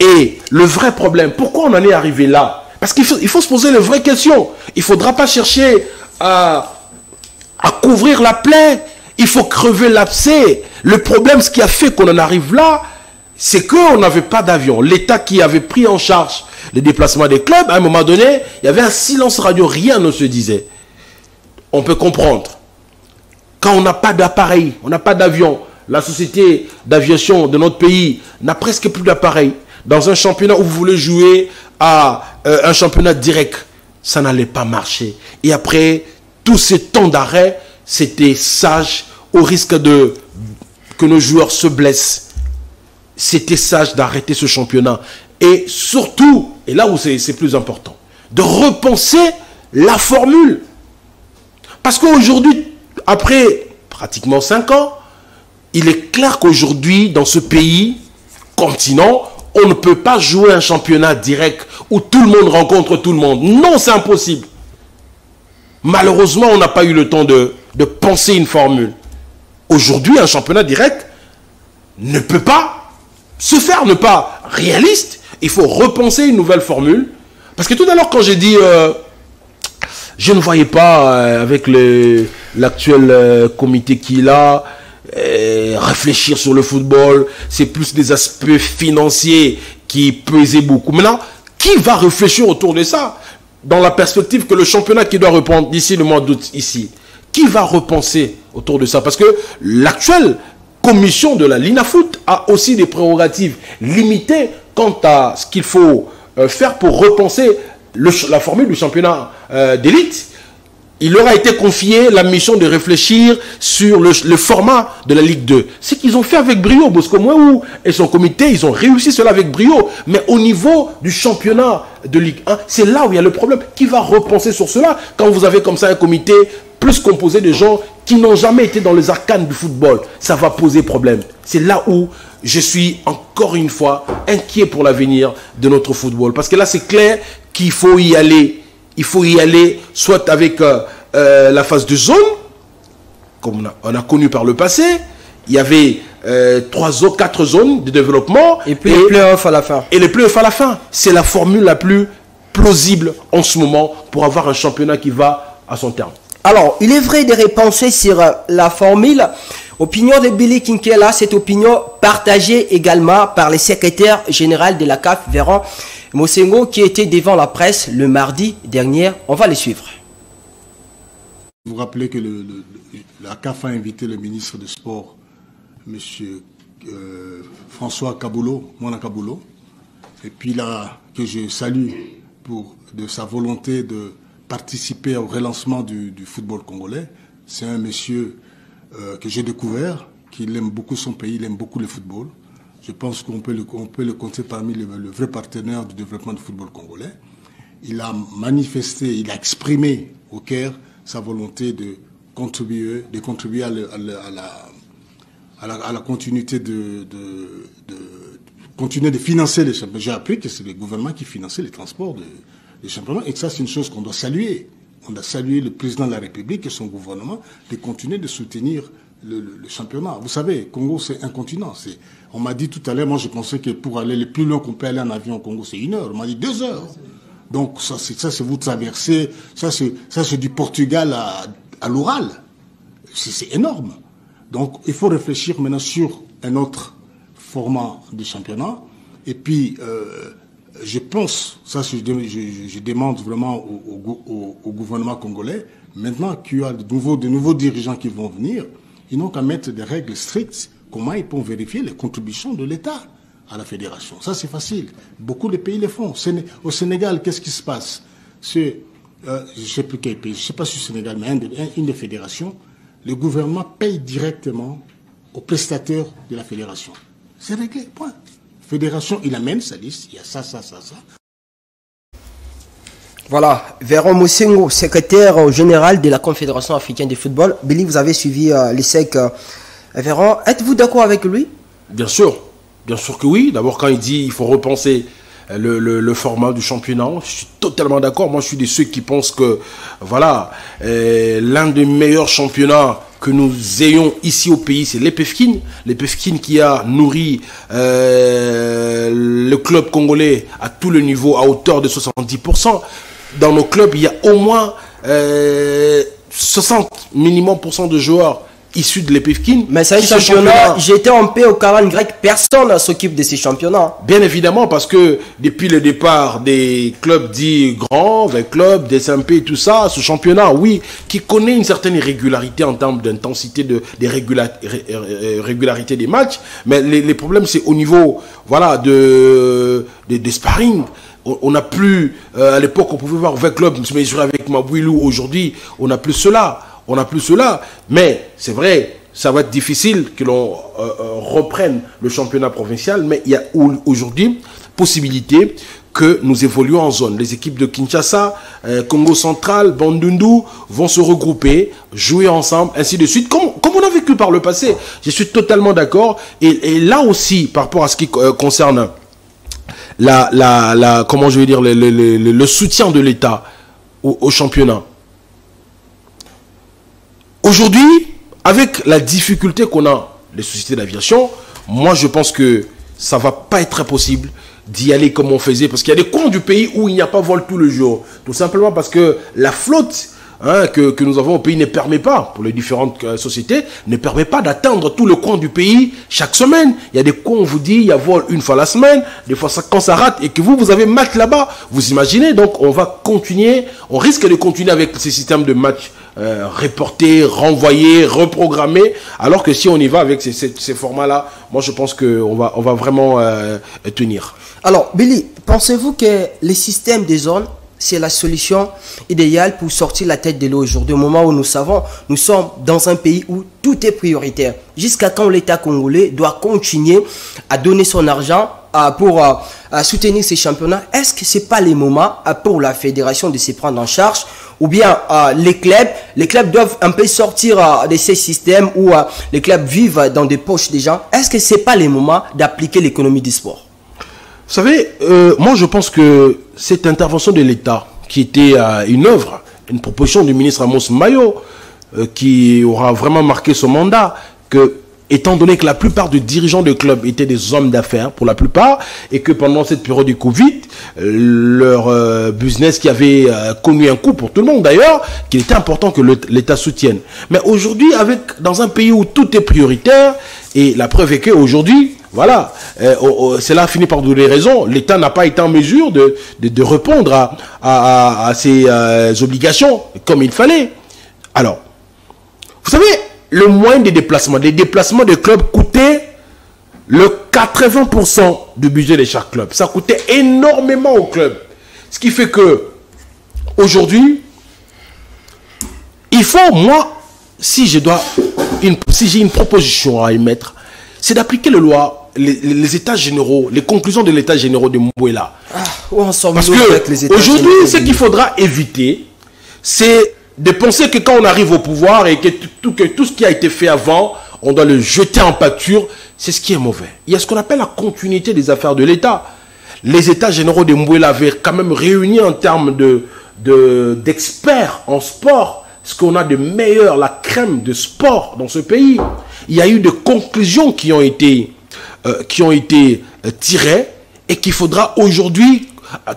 Et le vrai problème, pourquoi on en est arrivé là? Parce qu'il faut, se poser les vraies questions. Il ne faudra pas chercher à à couvrir la plaie. Il faut crever l'abcès. Le problème, ce qui a fait qu'on en arrive là, c'est qu'on n'avait pas d'avion. L'État qui avait pris en charge les déplacements des clubs, à un moment donné, il y avait un silence radio, rien ne se disait. On peut comprendre. Quand on n'a pas d'appareil, on n'a pas d'avion, la société d'aviation de notre pays n'a presque plus d'appareil. Dans un championnat où vous voulez jouer à euh, un championnat direct, ça n'allait pas marcher. Et après, tous ces temps d'arrêt, c'était sage au risque de que nos joueurs se blessent. C'était sage d'arrêter ce championnat. Et surtout, et là où c'est plus important, de repenser la formule. Parce qu'aujourd'hui, après pratiquement 5 ans, il est clair qu'aujourd'hui, dans ce pays, continent, on ne peut pas jouer un championnat direct où tout le monde rencontre tout le monde. Non, c'est impossible. Malheureusement, on n'a pas eu le temps de, penser une formule. Aujourd'hui, un championnat direct ne peut pas se faire, ne pas réaliste. Il faut repenser une nouvelle formule. Parce que tout à l'heure, quand j'ai dit, euh, je ne voyais pas euh, avec l'actuel euh, comité qui est là, réfléchir sur le football, c'est plus des aspects financiers qui pesaient beaucoup. Maintenant, qui va réfléchir autour de ça? Dans la perspective que le championnat qui doit reprendre d'ici le mois d'août ici, qui va repenser autour de ça? Parce que l'actuelle commission de la LINAFOOT a aussi des prérogatives limitées quant à ce qu'il faut euh, faire pour repenser la formule du championnat euh, d'élite il leur a été confié la mission de réfléchir sur le, format de la Ligue 2. Ce qu'ils ont fait avec brio, Bosco Mouaou et son comité, ils ont réussi cela avec brio. Mais au niveau du championnat de Ligue 1, c'est là où il y a le problème. Qui va repenser sur cela quand vous avez comme ça un comité plus composé de gens qui n'ont jamais été dans les arcanes du football, ça va poser problème. C'est là où je suis encore une fois inquiet pour l'avenir de notre football. Parce que là, c'est clair qu'il faut y aller. Il faut y aller soit avec euh, euh, la phase de zone, comme on a, connu par le passé. Il y avait euh, trois trois, quatre zones de développement. Et puis les playoffs à la fin. Et les playoffs à la fin. C'est la formule la plus plausible en ce moment pour avoir un championnat qui va à son terme. Alors, il est vrai de repenser sur la formule. Opinion de Billy Kinkela, cette opinion partagée également par le secrétaire général de la CAF, Véran Mosengo, qui était devant la presse le mardi dernier. On va les suivre. Vous rappelez que la CAF a invité le ministre des Sports, M. Euh, François Kaboulot, Mona Kaboulot, et puis là, que je salue pour de sa volonté de participer au relancement du, du football congolais. C'est un monsieur euh, que j'ai découvert, qu'il aime beaucoup son pays, il aime beaucoup le football. Je pense qu'on peut, le, peut le compter parmi les, vrais partenaires du développement du football congolais. Il a manifesté, il a exprimé au Caire sa volonté de contribuer, de contribuer à, la, à, la, continuité de, de, continuer de financer les championnats. J'ai appris que c'est le gouvernement qui finançait les transports des championnats et que ça c'est une chose qu'on doit saluer on a salué le président de la République et son gouvernement de continuer de soutenir le, championnat. Vous savez, Congo, c'est un continent. On m'a dit tout à l'heure, moi je pensais que pour aller le plus loin qu'on peut aller en avion au Congo, c'est une heure. On m'a dit deux heures. Donc ça, c'est vous traversez. Ça, c'est du Portugal à, à l'Oural. C'est énorme. Donc il faut réfléchir maintenant sur un autre format de championnat. Et puis euh, je pense, ça je, demande vraiment au, gouvernement congolais, maintenant qu'il y a de nouveaux, dirigeants qui vont venir, ils n'ont qu'à mettre des règles strictes, comment ils peuvent vérifier les contributions de l'État à la fédération. Ça c'est facile. Beaucoup de pays le font. Au Sénégal, qu'est-ce qui se passe? Euh, je ne sais plus quel pays, je ne sais pas si le Sénégal, mais une des fédérations, le gouvernement paye directement aux prestataires de la fédération. C'est réglé, point fédération, il amène sa liste, il y a ça, ça, ça, ça. Voilà, Véron Moussengo, secrétaire général de la Confédération africaine de football. Billy, vous avez suivi euh, l'ISEC. Euh, Véron, êtes-vous d'accord avec lui? Bien sûr, bien sûr que oui. D'abord, quand il dit qu'il faut repenser le, le, format du championnat, je suis totalement d'accord. Moi, je suis de ceux qui pensent que, voilà, euh, l'un des meilleurs championnats que nous ayons ici au pays, c'est l'EPFKIN. L'EPFKIN qui a nourri euh, le club congolais à tout le niveau à hauteur de 70%. Dans nos clubs, il y a au moins euh, 60 minimum de joueurs issus de l'Epifkin. Mais c'est un championnat, j'étais en paix au Caran grec, personne ne s'occupe de ces championnats. Bien évidemment, parce que depuis le départ des clubs dits grands, des clubs, des SMP, tout ça, ce championnat, oui, qui connaît une certaine irrégularité en termes d'intensité, de, des régularités des matchs, mais les, problèmes, c'est au niveau, voilà, de, des sparring on n'a plus, euh, à l'époque, on pouvait voir 20 clubs se mesurer avec Mabouilou. Aujourd'hui, on n'a plus cela on n'a plus cela. Mais c'est vrai, ça va être difficile que l'on euh, euh, reprenne le championnat provincial, mais il y a aujourd'hui possibilité que nous évoluions en zone. Les équipes de Kinshasa, euh, Congo central, Bandundu vont se regrouper, jouer ensemble, ainsi de suite, comme, on a vécu par le passé. Je suis totalement d'accord. Et, là aussi, par rapport à ce qui concerne la, comment je dire, le, soutien de l'État au championnat, Aujourd'hui, avec la difficulté qu'on a, les sociétés d'aviation, moi je pense que ça va pas être possible d'y aller comme on faisait, parce qu'il y a des coins du pays où il n'y a pas vol tout le jour. Tout simplement parce que la flotte Hein, que, nous avons au pays ne permet pas, pour les différentes euh, sociétés, ne permet pas d'atteindre tout le coin du pays chaque semaine. Il y a des coins, on vous dit, il y a vol une fois la semaine, des fois ça, quand ça rate et que vous, vous avez match là-bas, vous imaginez, donc on va continuer, on risque de continuer avec ces systèmes de match euh, reportés, renvoyés, reprogrammés, alors que si on y va avec ces, formats-là, moi je pense qu'on va, vraiment euh, tenir. Alors, Billy, pensez-vous que les systèmes des zones c'est la solution idéale pour sortir la tête de l'eau aujourd'hui, au moment où nous savons, nous sommes dans un pays où tout est prioritaire. Jusqu'à quand l'État congolais doit continuer à donner son argent pour soutenir ces championnats, est-ce que c'est pas le moment pour la fédération de se prendre en charge? Ou bien les clubs, les clubs doivent un peu sortir de ces systèmes où les clubs vivent dans des poches des gens. Est-ce que c'est pas le moment d'appliquer l'économie du sport? Vous savez, moi je pense que cette intervention de l'État qui était une œuvre, une proposition du ministre Amos Mayo, euh, qui aura vraiment marqué son mandat, que étant donné que la plupart des dirigeants de clubs étaient des hommes d'affaires pour la plupart, et que pendant cette période du Covid, euh, leur euh, business qui avait connu un coup pour tout le monde d'ailleurs, qu'il était important que l'État soutienne. Mais aujourd'hui, avec dans un pays où tout est prioritaire, et la preuve est qu'aujourd'hui, voilà, cela a fini par donner raison. L'État n'a pas été en mesure de, répondre à, ses obligations comme il fallait. Alors, vous savez, le moyen des déplacements, les déplacements de clubs coûtaient le 80% du budget de chaque club. Ça coûtait énormément au club. Ce qui fait que, aujourd'hui, il faut, moi, si je dois, si j'ai une proposition à émettre, c'est d'appliquer le loi, les, états généraux, les conclusions de l'état généraux de Mbouela. Ah, Parce que aujourd'hui, ce qu'il faudra éviter, c'est de penser que quand on arrive au pouvoir et que tout, que tout ce qui a été fait avant, on doit le jeter en pâture, c'est ce qui est mauvais. Il y a ce qu'on appelle la continuité des affaires de l'État. Les États généraux de Mboué l'avaient quand même réuni en termes de, d'experts en sport, ce qu'on a de meilleur, la crème de sport dans ce pays. Il y a eu des conclusions qui ont été, euh, qui ont été euh, tirées et qu'il faudra aujourd'hui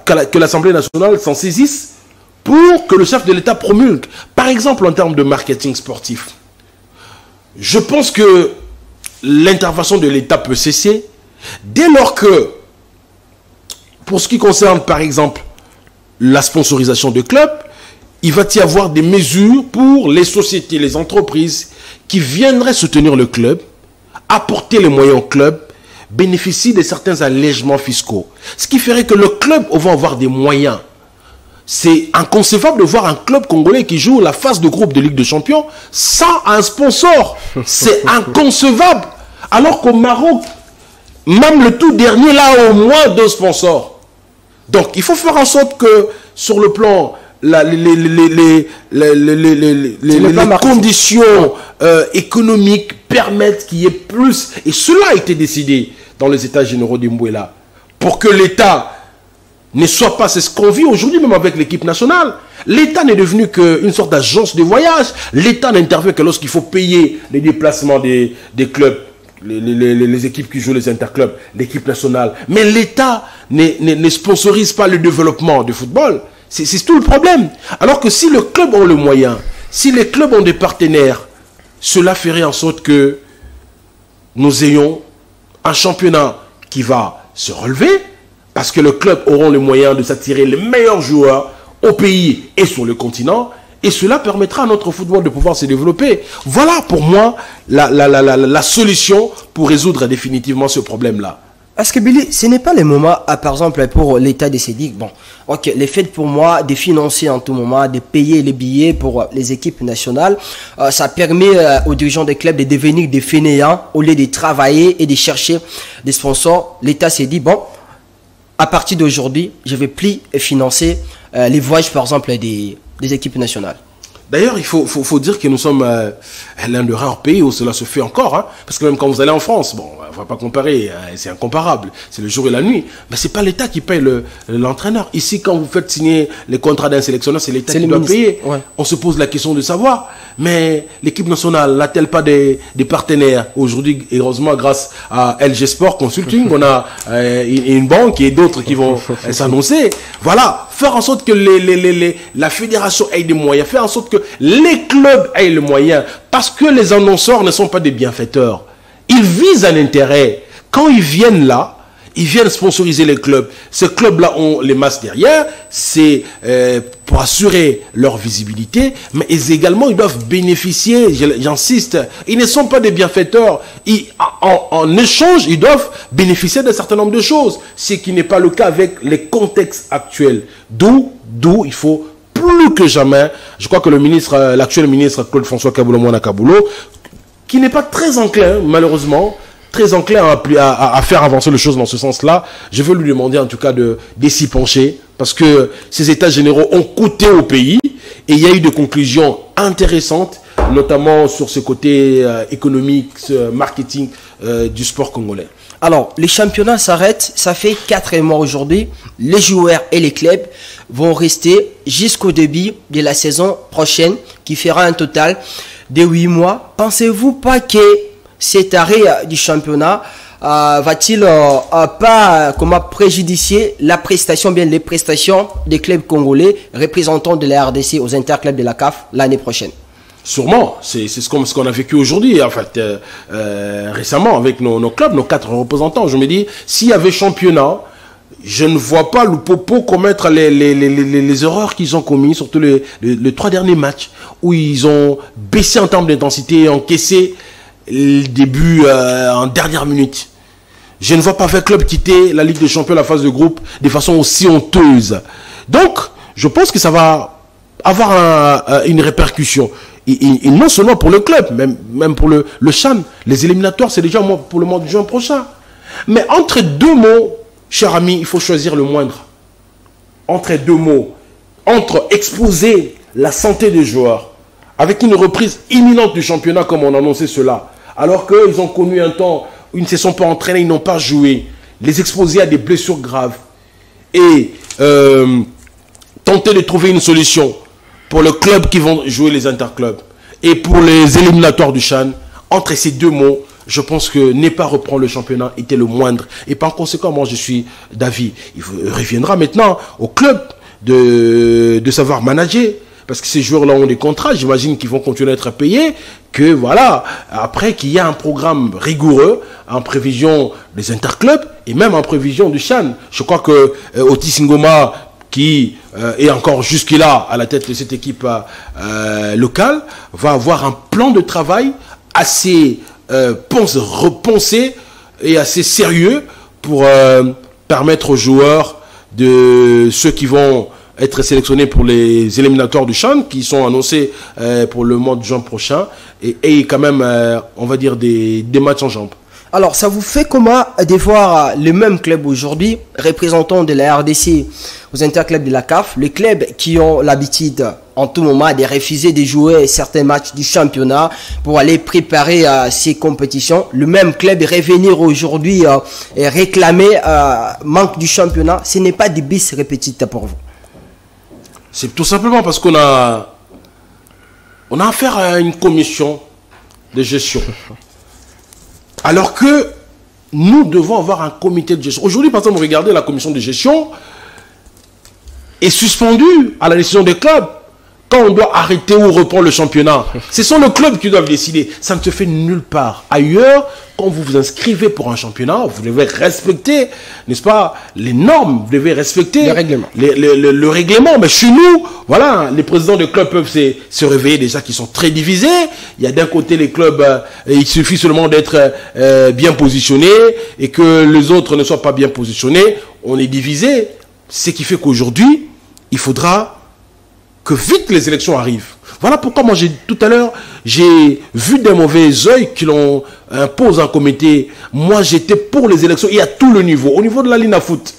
que l'Assemblée nationale s'en saisisse pour que le chef de l'État promulgue. Par exemple, en termes de marketing sportif, je pense que l'intervention de l'État peut cesser dès lors que, pour ce qui concerne par exemple la sponsorisation de clubs, il va y avoir des mesures pour les sociétés, les entreprises qui viendraient soutenir le club, apporter les moyens au club, bénéficier de certains allègements fiscaux. Ce qui ferait que le club va avoir des moyens c'est inconcevable de voir un club congolais qui joue la phase de groupe de Ligue des Champions sans un sponsor. [LAUGHS] C'est inconcevable. Alors qu'au Maroc, même le tout dernier, là, au moins deux sponsors. Donc, il faut faire en sorte que, sur le plan, les, les, conditions économiques permettent qu'il y ait plus. Et cela a été décidé dans les États généraux d'Imbouela. Pour que l'État ne soit pas ce qu'on vit aujourd'hui même avec l'équipe nationale. L'État n'est devenu qu'une sorte d'agence de voyage. L'État n'intervient que lorsqu'il faut payer les déplacements des, clubs, les, équipes qui jouent les interclubs, l'équipe nationale. Mais l'État ne, sponsorise pas le développement du football. C'est tout le problème. Alors que si le club a le moyen, si les clubs ont des partenaires, cela ferait en sorte que nous ayons un championnat qui va se relever, parce que le club aura les moyens de s'attirer les meilleurs joueurs au pays et sur le continent. Et cela permettra à notre football de pouvoir se développer. Voilà pour moi la, la, solution pour résoudre définitivement ce problème-là. Est-ce que Billy, ce n'est pas le moment, ah, par exemple, pour l'État de se dire, bon, ok, le fait pour moi de financer en tout moment, de payer les billets pour euh, les équipes nationales, euh, ça permet euh, aux dirigeants des clubs de devenir des fainéants au lieu de travailler et de chercher des sponsors. L'État s'est dit, bon, à partir d'aujourd'hui, je vais plus financer les voyages, par exemple, des équipes nationales. D'ailleurs, il faut, faut, faut, dire que nous sommes euh, l'un des rares pays où cela se fait encore. Hein, parce que même quand vous allez en France, bon, on va pas comparer, hein, c'est incomparable. C'est le jour et la nuit. Mais c'est pas l'État qui paye l'entraîneur. Ici, quand vous faites signer les contrats d'un sélectionneur, c'est l'État qui doit payer. On se pose la question de savoir. Mais l'équipe nationale n'a-t-elle pas des, des partenaires? Aujourd'hui, heureusement, grâce à LG Sport Consulting, [LAUGHS] on a euh, une, banque et d'autres qui vont euh, s'annoncer. Voilà, faire en sorte que les, les, les, la fédération ait des moyens, faire en sorte que les clubs aient les moyens, parce que les annonceurs ne sont pas des bienfaiteurs. Ils visent un intérêt. Quand ils viennent là, ils viennent sponsoriser les clubs. Ces clubs-là ont les masses derrière, c'est euh, pour assurer leur visibilité, mais également ils doivent bénéficier, j'insiste, ils ne sont pas des bienfaiteurs. en, en, échange, ils doivent bénéficier d'un certain nombre de choses, ce qui n'est pas le cas avec les contextes actuels. D'où, d'où il faut plus que jamais, je crois que le ministre, euh, l'actuel ministre Claude François Kaboulou Mouana Kaboulo, qui n'est pas très enclin, malheureusement, très enclin à, faire avancer les choses dans ce sens-là. Je veux lui demander en tout cas de, s'y pencher parce que ces états généraux ont coûté au pays et il y a eu des conclusions intéressantes, notamment sur ce côté euh, économique, marketing euh, du sport congolais. Alors, les championnats s'arrêtent, ça fait 4 mois aujourd'hui. Les joueurs et les clubs vont rester jusqu'au début de la saison prochaine, qui fera un total de 8 mois. Pensez-vous pas que cet arrêt euh, du championnat euh, va-t-il euh, pas comment préjudicier la prestation, bien les prestations des clubs congolais représentants de la RDC aux interclubs de la CAF l'année prochaine? Sûrement, c'est ce qu'on ce qu'on a vécu aujourd'hui, en fait, récemment avec nos, clubs, nos quatre représentants. Je me dis, s'il y avait championnat, je ne vois pas le Popo commettre les, erreurs qu'ils ont commis, surtout les, les, trois derniers matchs, où ils ont baissé en termes d'intensité encaissé le début euh, en dernière minute. Je ne vois pas faire club quitter la Ligue des Champions, la phase de groupe, de façon aussi honteuse. Donc, je pense que ça va avoir une répercussion. Et, non seulement pour le club, même, même pour le, le Chan. Les éliminatoires, c'est déjà pour le mois de juin prochain. Mais entre deux mots, cher ami, il faut choisir le moindre. Entre deux mots. Entre exposer la santé des joueurs avec une reprise imminente du championnat comme on annonçait cela alors qu'ils ont connu un temps où ils ne se sont pas entraînés, ils n'ont pas joué, les exposer à des blessures graves et euh, tenter de trouver une solution pour le club qui vont jouer les interclubs et pour les éliminatoires du Chan, entre ces deux mots, je pense que ne pas reprendre le championnat était le moindre. Et par conséquent, moi, je suis d'avis. Il reviendra maintenant au club de, de savoir manager, parce que ces joueurs-là ont des contrats, j'imagine qu'ils vont continuer à être payés, que voilà, après qu'il y a un programme rigoureux en prévision des interclubs et même en prévision du Chan. Je crois que euh, Otis Ngoma, qui euh, est encore jusque-là à la tête de cette équipe euh, locale, va avoir un plan de travail assez repensé et assez sérieux pour permettre aux joueurs de ceux qui vont être sélectionné pour les éliminatoires du Chan qui sont annoncés euh, pour le mois de juin prochain et, quand même, euh, on va dire, des, des matchs en jambes. Alors, ça vous fait comment de voir le même club aujourd'hui, représentant de la RDC aux interclubs de la CAF, les clubs qui ont l'habitude en tout moment de refuser de jouer certains matchs du championnat pour aller préparer euh, ces compétitions? Le même club revenir aujourd'hui et réclamer manque du championnat, ce n'est pas du bis répétitif pour vous. C'est tout simplement parce qu'on a, on a affaire à une commission de gestion. [LAUGHS] Alors que nous devons avoir un comité de gestion. Aujourd'hui, par exemple, regardez la commission de gestion est suspendue à la décision des clubs quand on doit arrêter ou reprendre le championnat, ce sont les clubs qui doivent décider. Ça ne se fait nulle part. Ailleurs, quand vous vous inscrivez pour un championnat, vous devez respecter, n'est-ce pas, les normes, vous devez respecter le règlement. le règlement. Mais chez nous, voilà, les présidents de clubs peuvent se, réveiller déjà qui sont très divisés. Il y a d'un côté les clubs, euh, il suffit seulement d'être euh, bien positionné et que les autres ne soient pas bien positionnés. On est divisé. Ce qui fait qu'aujourd'hui, il faudra que vite les élections arrivent. Voilà pourquoi moi, j'ai tout à l'heure, j'ai vu des mauvais oeils qui l'ont imposé en comité. Moi, j'étais pour les élections et à tout le niveau. Au niveau de la ligne à foot,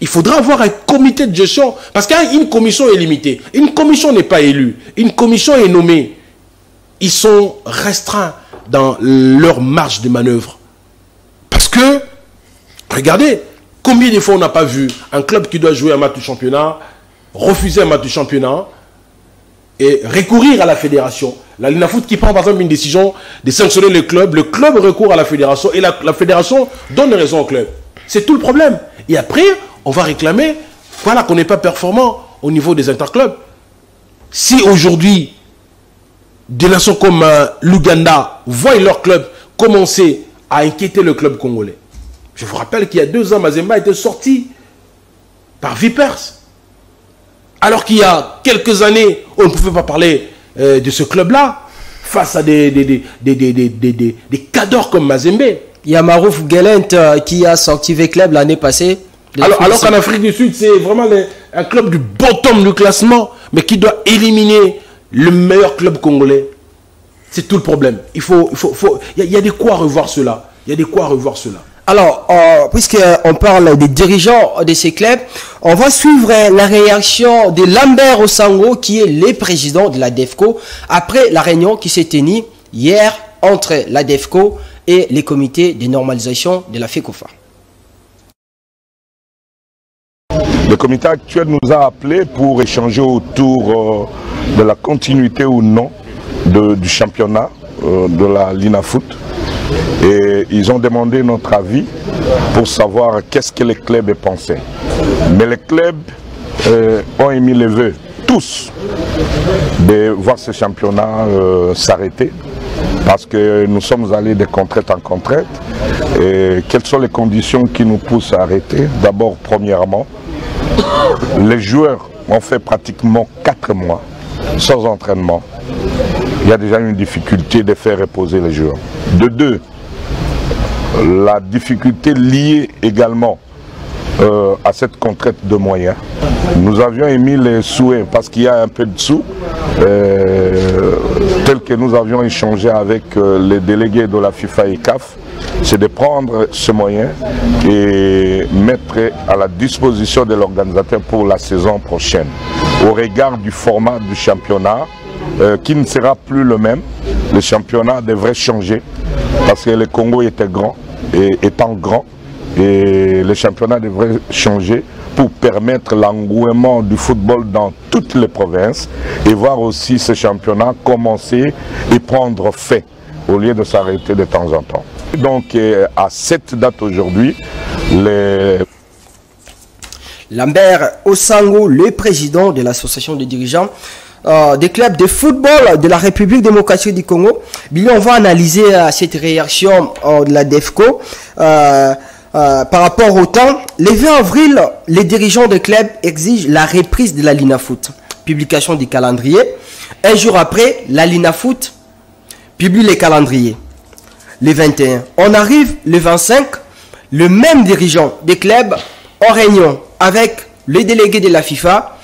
il faudra avoir un comité de gestion. Parce qu'une commission est limitée. Une commission n'est pas élue. Une commission est nommée. Ils sont restreints dans leur marge de manœuvre. Parce que, regardez, combien de fois on n'a pas vu un club qui doit jouer un match du championnat refuser un match du championnat et recourir à la fédération. La Ligue Foot qui prend par exemple une décision de sanctionner le club, le club recourt à la fédération et la, fédération donne raison au club. C'est tout le problème. Et après, on va réclamer voilà, qu'on n'est pas performant au niveau des interclubs. Si aujourd'hui, des nations comme euh, l'Ouganda voient leur club commencer à inquiéter le club congolais, je vous rappelle qu'il y a deux ans, Mazemba était sorti par Vipers. Alors qu'il y a quelques années, on ne pouvait pas parler euh, de ce club-là face à des, des, des, des, des cadors comme Mazembe. Il y a Marouf Gelent euh, qui a sorti v club l'année passée. Alors, alors qu'en Afrique du Sud, c'est vraiment un club du bottom du classement, mais qui doit éliminer le meilleur club congolais. C'est tout le problème. Il faut, il faut, faut, il y, a, de quoi revoir cela. Il y a des quoi revoir cela. Alors, euh, puisqu'on parle des dirigeants de ces clubs, on va suivre la réaction de Lambert Osango, qui est le président de la DEFCO, après la réunion qui s'est tenue hier entre la DEFCO et les comités de normalisation de la FECOFA. Le comité actuel nous a appelés pour échanger autour euh, de la continuité ou non du championnat euh, de la Lina Foot. Et ils ont demandé notre avis pour savoir qu'est-ce que les clubs pensaient. Mais les clubs euh, ont émis les vœux, tous, de voir ce championnat s'arrêter parce que nous sommes allés de contrainte en contrainte. Et quelles sont les conditions qui nous poussent à arrêter? D'abord, premièrement, les joueurs ont fait pratiquement 4 mois sans entraînement. Il y a déjà une difficulté de faire reposer les joueurs. De deux, la difficulté liée également euh, à cette contrainte de moyens. Nous avions émis les souhaits parce qu'il y a un peu de sous, euh, tel que nous avions échangé avec euh, les délégués de la FIFA et CAF, c'est de prendre ce moyen et mettre à la disposition de l'organisateur pour la saison prochaine. Au regard du format du championnat, qui ne sera plus le même, le championnat devrait changer parce que le Congo était grand et étant grand, et le championnat devrait changer pour permettre l'engouement du football dans toutes les provinces et voir aussi ce championnat commencer et prendre fait au lieu de s'arrêter de temps en temps. Donc euh, à cette date aujourd'hui, les... Lambert Osango, le président de l'association des dirigeants euh, des clubs de football de la République démocratique du Congo, bien on va analyser euh, cette réaction de la DEFCO. Euh, par rapport au temps, le 20 avril, les dirigeants de club exigent la reprise de la Lina Foot. Publication du calendrier. Un jour après, la Lina Foot publie les calendriers. Le 21. On arrive le 25, le même dirigeant des clubs en réunion avec les délégués de la FIFA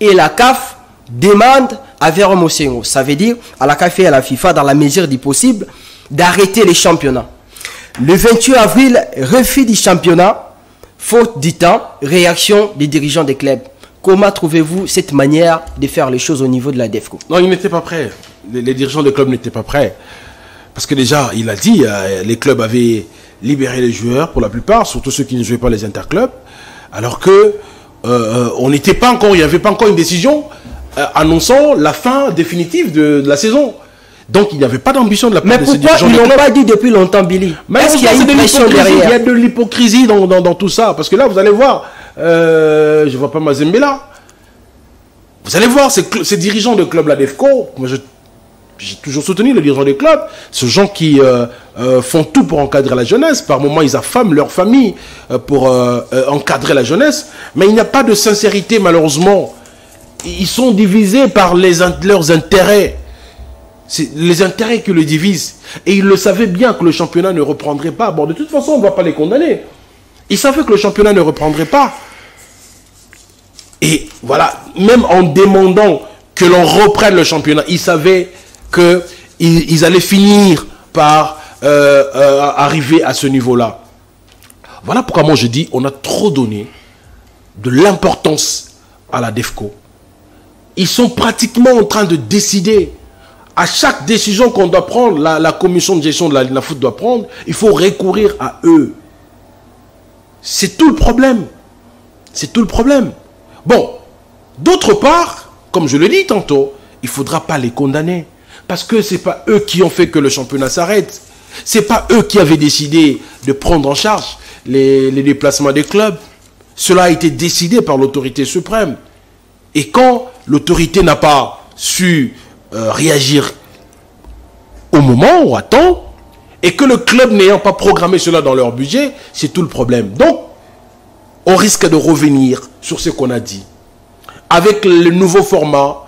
et la CAF demande à Véron ça veut dire à la CAF et à la FIFA, dans la mesure du possible, d'arrêter les championnats. Le 28 avril, refus du championnat, faute du temps, réaction des dirigeants des clubs. Comment trouvez-vous cette manière de faire les choses au niveau de la DEFCO? Non, ils n'étaient pas prêts. Les, dirigeants des clubs n'étaient pas prêts. Parce que déjà, il a dit, euh, les clubs avaient libéré les joueurs pour la plupart, surtout ceux qui ne jouaient pas les interclubs, alors que euh, euh, n'était pas encore, il n'y avait pas encore une décision annonçant la fin définitive de la saison. Donc il n'y avait pas d'ambition de la part de. Mais pourquoi ils n'ont pas dit depuis longtemps, Billy Est-ce qu'il y a une pression derrière Il y a de l'hypocrisie dans, dans, tout ça. Parce que là, vous allez voir, euh, je ne vois pas Mazembe là. Vous allez voir, ces, ces dirigeants de club, la DEFCO, moi j'ai toujours soutenu les dirigeants des clubs, ce gens qui euh, euh, font tout pour encadrer la jeunesse. Par moments, ils affament leur famille euh, pour encadrer la jeunesse. Mais il n'y a pas de sincérité, malheureusement. Ils sont divisés par leurs intérêts. C'est les intérêts qui le divisent. Et ils le savaient bien que le championnat ne reprendrait pas. Bon, de toute façon, on ne va pas les condamner. Ils savaient que le championnat ne reprendrait pas. Et voilà, même en demandant que l'on reprenne le championnat, ils savaient qu'ils ils allaient finir par euh, euh, arriver à ce niveau-là. Voilà pourquoi moi je dis, on a trop donné de l'importance à la DEFCO. Ils sont pratiquement en train de décider à chaque décision qu'on doit prendre, la, commission de gestion de la, foot doit prendre, il faut recourir à eux. C'est tout le problème. C'est tout le problème. Bon, d'autre part, comme je le dis tantôt, il ne faudra pas les condamner. Parce que ce n'est pas eux qui ont fait que le championnat s'arrête. Ce n'est pas eux qui avaient décidé de prendre en charge les déplacements des clubs. Cela a été décidé par l'autorité suprême. Et quand l'autorité n'a pas su euh, réagir au moment ou à temps, et que le club n'ayant pas programmé cela dans leur budget, c'est tout le problème. Donc, on risque de revenir sur ce qu'on a dit. Avec le nouveau format,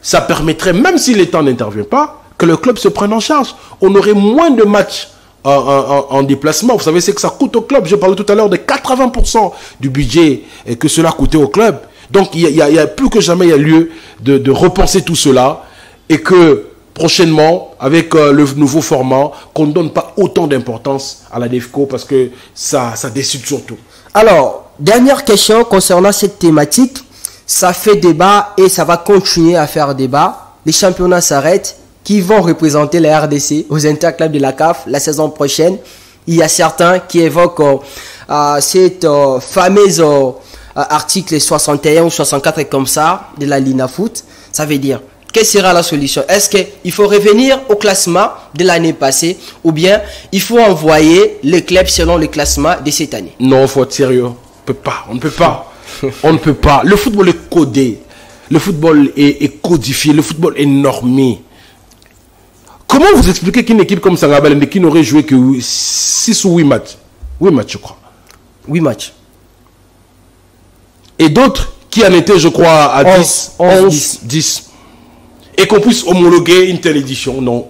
ça permettrait, même si l'État n'intervient pas, que le club se prenne en charge. On aurait moins de matchs en, déplacement. Vous savez, c'est que ça coûte au club? Je parlais tout à l'heure de 80% du budget que cela coûtait au club. Donc, il y, a, plus que jamais il y a lieu de repenser tout cela et que prochainement, avec euh, le nouveau format, qu'on ne donne pas autant d'importance à la DEFCO parce que ça, ça décide surtout. Alors, dernière question concernant cette thématique. Ça fait débat et ça va continuer à faire débat. Les championnats s'arrêtent. Qui vont représenter la RDC aux interclubs de la CAF la saison prochaine? Il y a certains qui évoquent euh, euh, cette fameuse article 61 ou 64 comme ça de la Lina Foot. Ça veut dire, quelle sera la solution? Est-ce qu'il faut revenir au classement de l'année passée ou bien il faut envoyer les clubs selon le classement de cette année? Non, faut être sérieux. On peut pas, on ne peut pas. on ne peut pas. Le football est codé. Le football est, est codifié. Le football est normé. Comment vous expliquez qu'une équipe comme Sangabalende qui n'aurait joué que 6 ou 8 matchs? 8 matchs, je crois. 8 matchs. Et d'autres qui en étaient, je crois, à 11, 10, 11, 11, 10. Et qu'on puisse homologuer une telle édition. Non.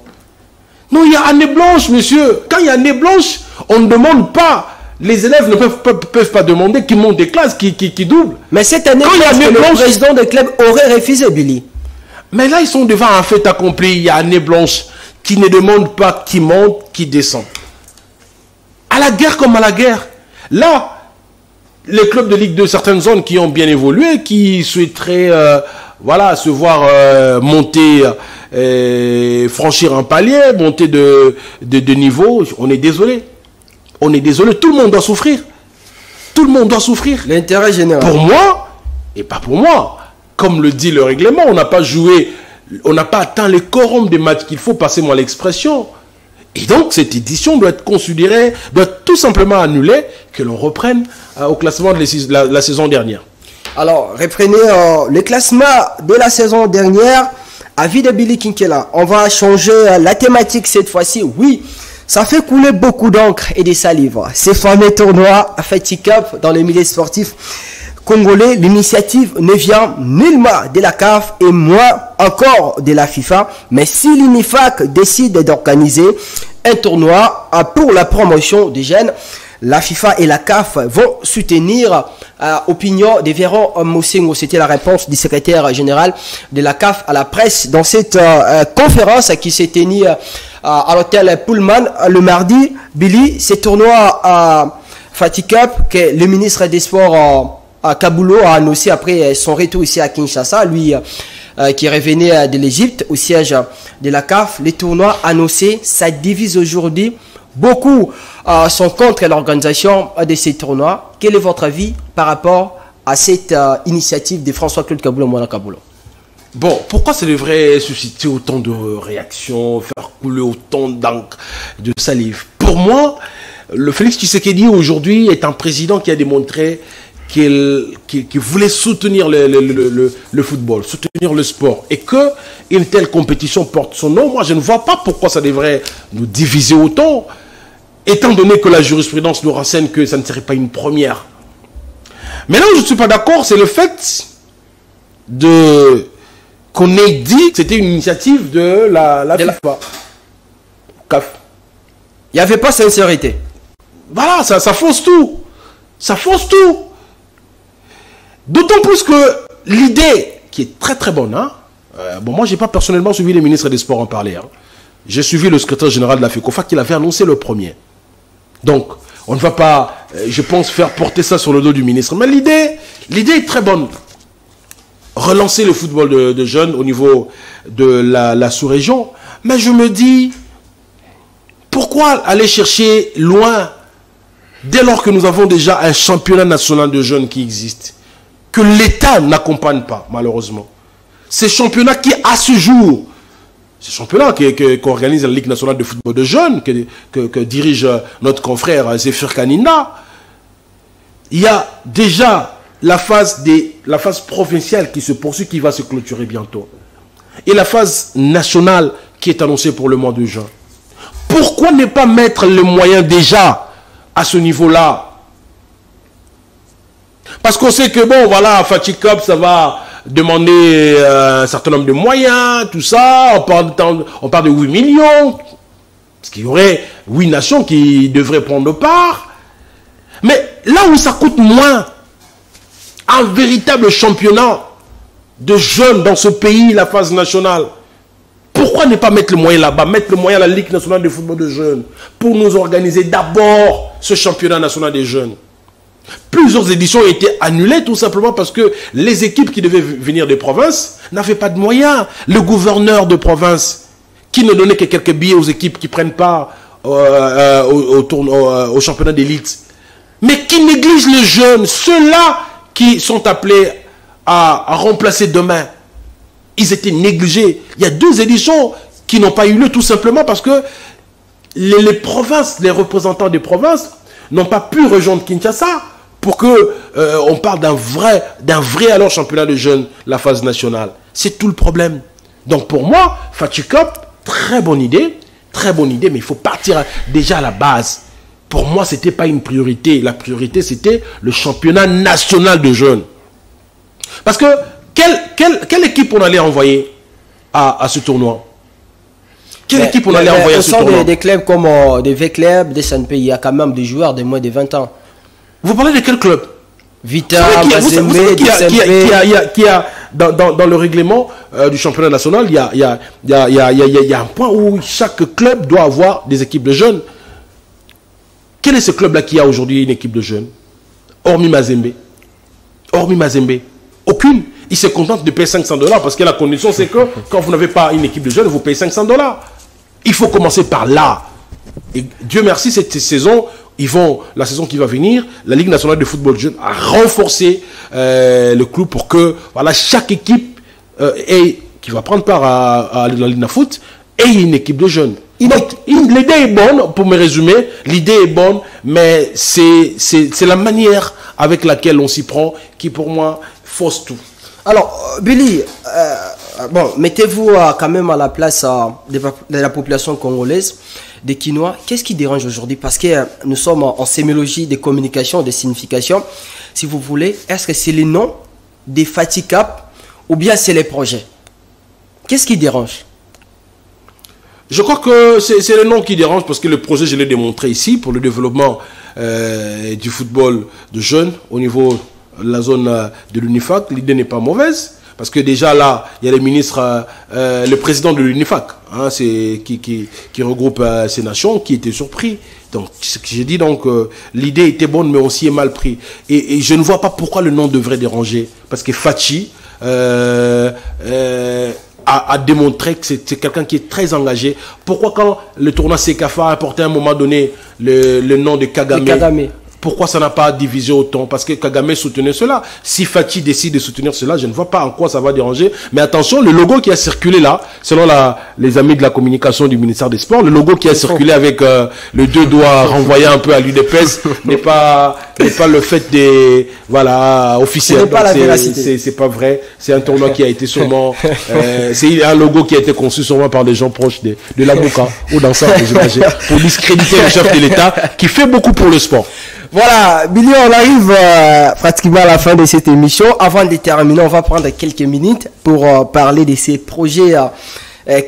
Non, il y a année blanche, monsieur. Quand il y a année blanche, on ne demande pas. Les élèves ne peuvent pas, peuvent pas demander qu'ils montent des classes, qui, qui, qui doublent. Mais cette année, Quand il y a année le blanche- président du club aurait refusé, Billy. Mais là, ils sont devant un fait accompli. Il y a année blanche qui ne demande pas qui monte, qui descend. À la guerre comme à la guerre. Là, les clubs de Ligue 2, certaines zones qui ont bien évolué, qui souhaiteraient euh, voilà, se voir euh, monter, euh, franchir un palier, monter de, de, de niveau, on est désolé. On est désolé, tout le monde doit souffrir. Tout le monde doit souffrir. L'intérêt général. Pour moi, et pas pour moi, comme le dit le règlement, on n'a pas joué, on n'a pas atteint les quorums des matchs qu'il faut, passer moi l'expression. Et donc, cette édition doit être considérée, doit être tout simplement annulée, que l'on reprenne euh, au classement de la, saison dernière. Alors, reprenez euh, le classement de la saison dernière. Avis de Billy Kinkela. On va changer euh, la thématique cette fois-ci. Oui, ça fait couler beaucoup d'encre et de salive. Ces fameux tournois Fatih Cup dans les milieux sportifs congolais, l'initiative ne vient nullement de la CAF et moins encore de la FIFA. Mais si l'UNIFAC décide d'organiser un tournoi euh, pour la promotion des jeunes, la FIFA et la CAF vont soutenir euh, opinion de Véron. C'était la réponse du secrétaire général de la CAF à la presse dans cette euh, euh, conférence qui s'est tenue euh, à l'hôtel Pullman euh, le mardi. Billy, ce tournoi à Fatih Cup que le ministre des Sports euh, à Kabulo a annoncé après son retour ici à Kinshasa, lui euh, qui revenait euh, de l'Égypte au siège de la CAF. Les tournois annoncés, ça divise aujourd'hui. Beaucoup euh, sont contre l'organisation euh, de ces tournois. Quel est votre avis par rapport à cette euh, initiative de François-Claude Kaboulou Mwana Kaboulou Bon, pourquoi ça devrait susciter autant de réactions, faire couler autant d'encre, de salive? Pour moi, le Félix Tshisekedi aujourd'hui est un président qui a démontré qu'il qu'il voulait soutenir le, le- le- football, soutenir le sport. Et que une telle compétition porte son nom, moi je ne vois pas pourquoi ça devrait nous diviser autant, étant donné que la jurisprudence nous renseigne que ça ne serait pas une première. Mais là où je ne suis pas d'accord, c'est le fait de qu'on ait dit que c'était une initiative de la, la De la- FIFA. CAF. Il n'y avait pas sincérité. Voilà, ça, ça fausse tout. Ça fausse tout. D'autant plus que l'idée, qui est très très bonne, hein, euh, bon, moi, j'ai pas personnellement suivi les ministres des Sports en parler. hein. J'ai suivi le secrétaire général de la FECOFA qui l'avait annoncé le premier. Donc, on ne va pas, euh, je pense, faire porter ça sur le dos du ministre. Mais l'idée, est très bonne. Relancer le football de, jeunes au niveau de la sous-région. Mais je me dis, pourquoi aller chercher loin dès lors que nous avons déjà un championnat national de jeunes qui existe, que l'État n'accompagne pas, malheureusement. Ces championnats qui, à ce jour, ces championnats qu'organise la Ligue nationale de football de jeunes, que, que- dirige notre confrère Zéphir Kanina, il y a déjà la phase, des, la phase provinciale qui se poursuit, qui va se clôturer bientôt. Et la phase nationale qui est annoncée pour le mois de juin. Pourquoi ne pas mettre les moyens déjà à ce niveau-là Parce qu'on sait que, bon, voilà, Fatih Cup, ça va demander euh, un certain nombre de moyens, tout ça. On parle de, on parle de 8 millions. Parce qu'il y aurait 8 nations qui devraient prendre part. Mais là où ça coûte moins, un véritable championnat de jeunes dans ce pays, la phase nationale, pour Pourquoi ne pas mettre le moyen là-bas, mettre le moyen à la Ligue nationale de football de jeunes pour nous organiser d'abord ce championnat national des jeunes? Plusieurs éditions ont été annulées tout simplement parce que les équipes qui devaient venir des provinces n'avaient pas de moyens. Le gouverneur de province qui ne donnait que quelques billets aux équipes qui prennent part euh, euh, au, euh, au, championnat d'élite, mais qui négligent les jeunes, ceux-là qui sont appelés à, remplacer demain. Ils étaient négligés. Il y a deux éditions qui n'ont pas eu lieu tout simplement parce que les, provinces, les représentants des provinces n'ont pas pu rejoindre Kinshasa pour que on parle d'un vrai, d'un vrai alors championnat de jeunes, la phase nationale. C'est tout le problème. Donc pour moi, Fatikop, très bonne idée, très bonne idée, mais il faut partir déjà à la base. Pour moi, ce n'était pas une priorité. La priorité, c'était le championnat national de jeunes. Parce que quelle, quelle, équipe on allait envoyer à, ce tournoi? Quelle équipe on allait envoyer à ce tournoi des, des clubs comme euh, des V-Clubs, des SNP, il y a quand même des joueurs de moins de 20 ans. Vous parlez de quel club Vita, qui a, dans, dans, le règlement euh, du championnat national, il y a, y, a, y, a, y a un point où chaque club doit avoir des équipes de jeunes. Quel est ce club-là qui a aujourd'hui une équipe de jeunes? Hormis Mazembe. Hormis Mazembe. Aucune. Il se contente de payer 500 dollars parce que la condition, c'est que quand vous n'avez pas une équipe de jeunes, vous payez 500 dollars. Il faut commencer par là. Et Dieu merci, cette saison, ils vont, la saison qui va venir, la Ligue nationale de football jeune a renforcé euh, le club pour que voilà, chaque équipe euh, qui va prendre part à, la Ligue de foot ait une équipe de jeunes. L'idée est bonne, pour me résumer, l'idée est bonne, mais c'est la manière avec laquelle on s'y prend qui, pour moi, fausse tout. Alors, Billy, euh, bon, mettez-vous quand même à la place de, la population congolaise des Quinois. Qu'est-ce qui dérange aujourd'hui Parce que euh, nous sommes en, sémiologie des communications, des significations. Si vous voulez, est-ce que c'est les noms des FATICAP ou bien c'est les projets Qu'est-ce qui dérange je crois que c'est le nom qui dérange parce que le projet, je l'ai démontré ici pour le développement euh, du football de jeunes au niveau de la zone euh, de l'UNIFAC. L'idée n'est pas mauvaise. Parce que déjà là, il y a le ministre, euh, euh, le président de l'UNIFAC, hein, qui, qui, qui, regroupe euh, ces nations, qui était surpris. Donc, ce que j'ai dit, donc, l'idée était bonne, mais aussi est mal pris. Et, je ne vois pas pourquoi le nom devrait déranger. Parce que Fachi a, a, démontré que c'est quelqu'un qui est très engagé. Pourquoi quand le tournoi Sekafa a apporté à un moment donné le, le nom de Kagame, Kagame pourquoi ça n'a pas divisé autant? Parce que Kagame soutenait cela. Si Fatih décide de soutenir cela, je ne vois pas en quoi ça va déranger. Mais attention, le logo qui a circulé là, selon la, les amis de la communication du ministère des Sports, le logo qui a circulé avec euh, le deux doigts renvoyé un peu à l'UDPS n'est pas n'est pas le fait des voilà officiel. C'est pas vrai. C'est un tournoi qui a été sûrement [LAUGHS] euh, c'est un logo qui a été conçu sûrement par des gens proches de, de la Mouka ou d'ensemble, j'imagine, pour discréditer le chef de l'État qui fait beaucoup pour le sport. Voilà, Billy, on arrive euh, pratiquement à la fin de cette émission. Avant de terminer, on va prendre quelques minutes pour euh, parler de ces projets euh,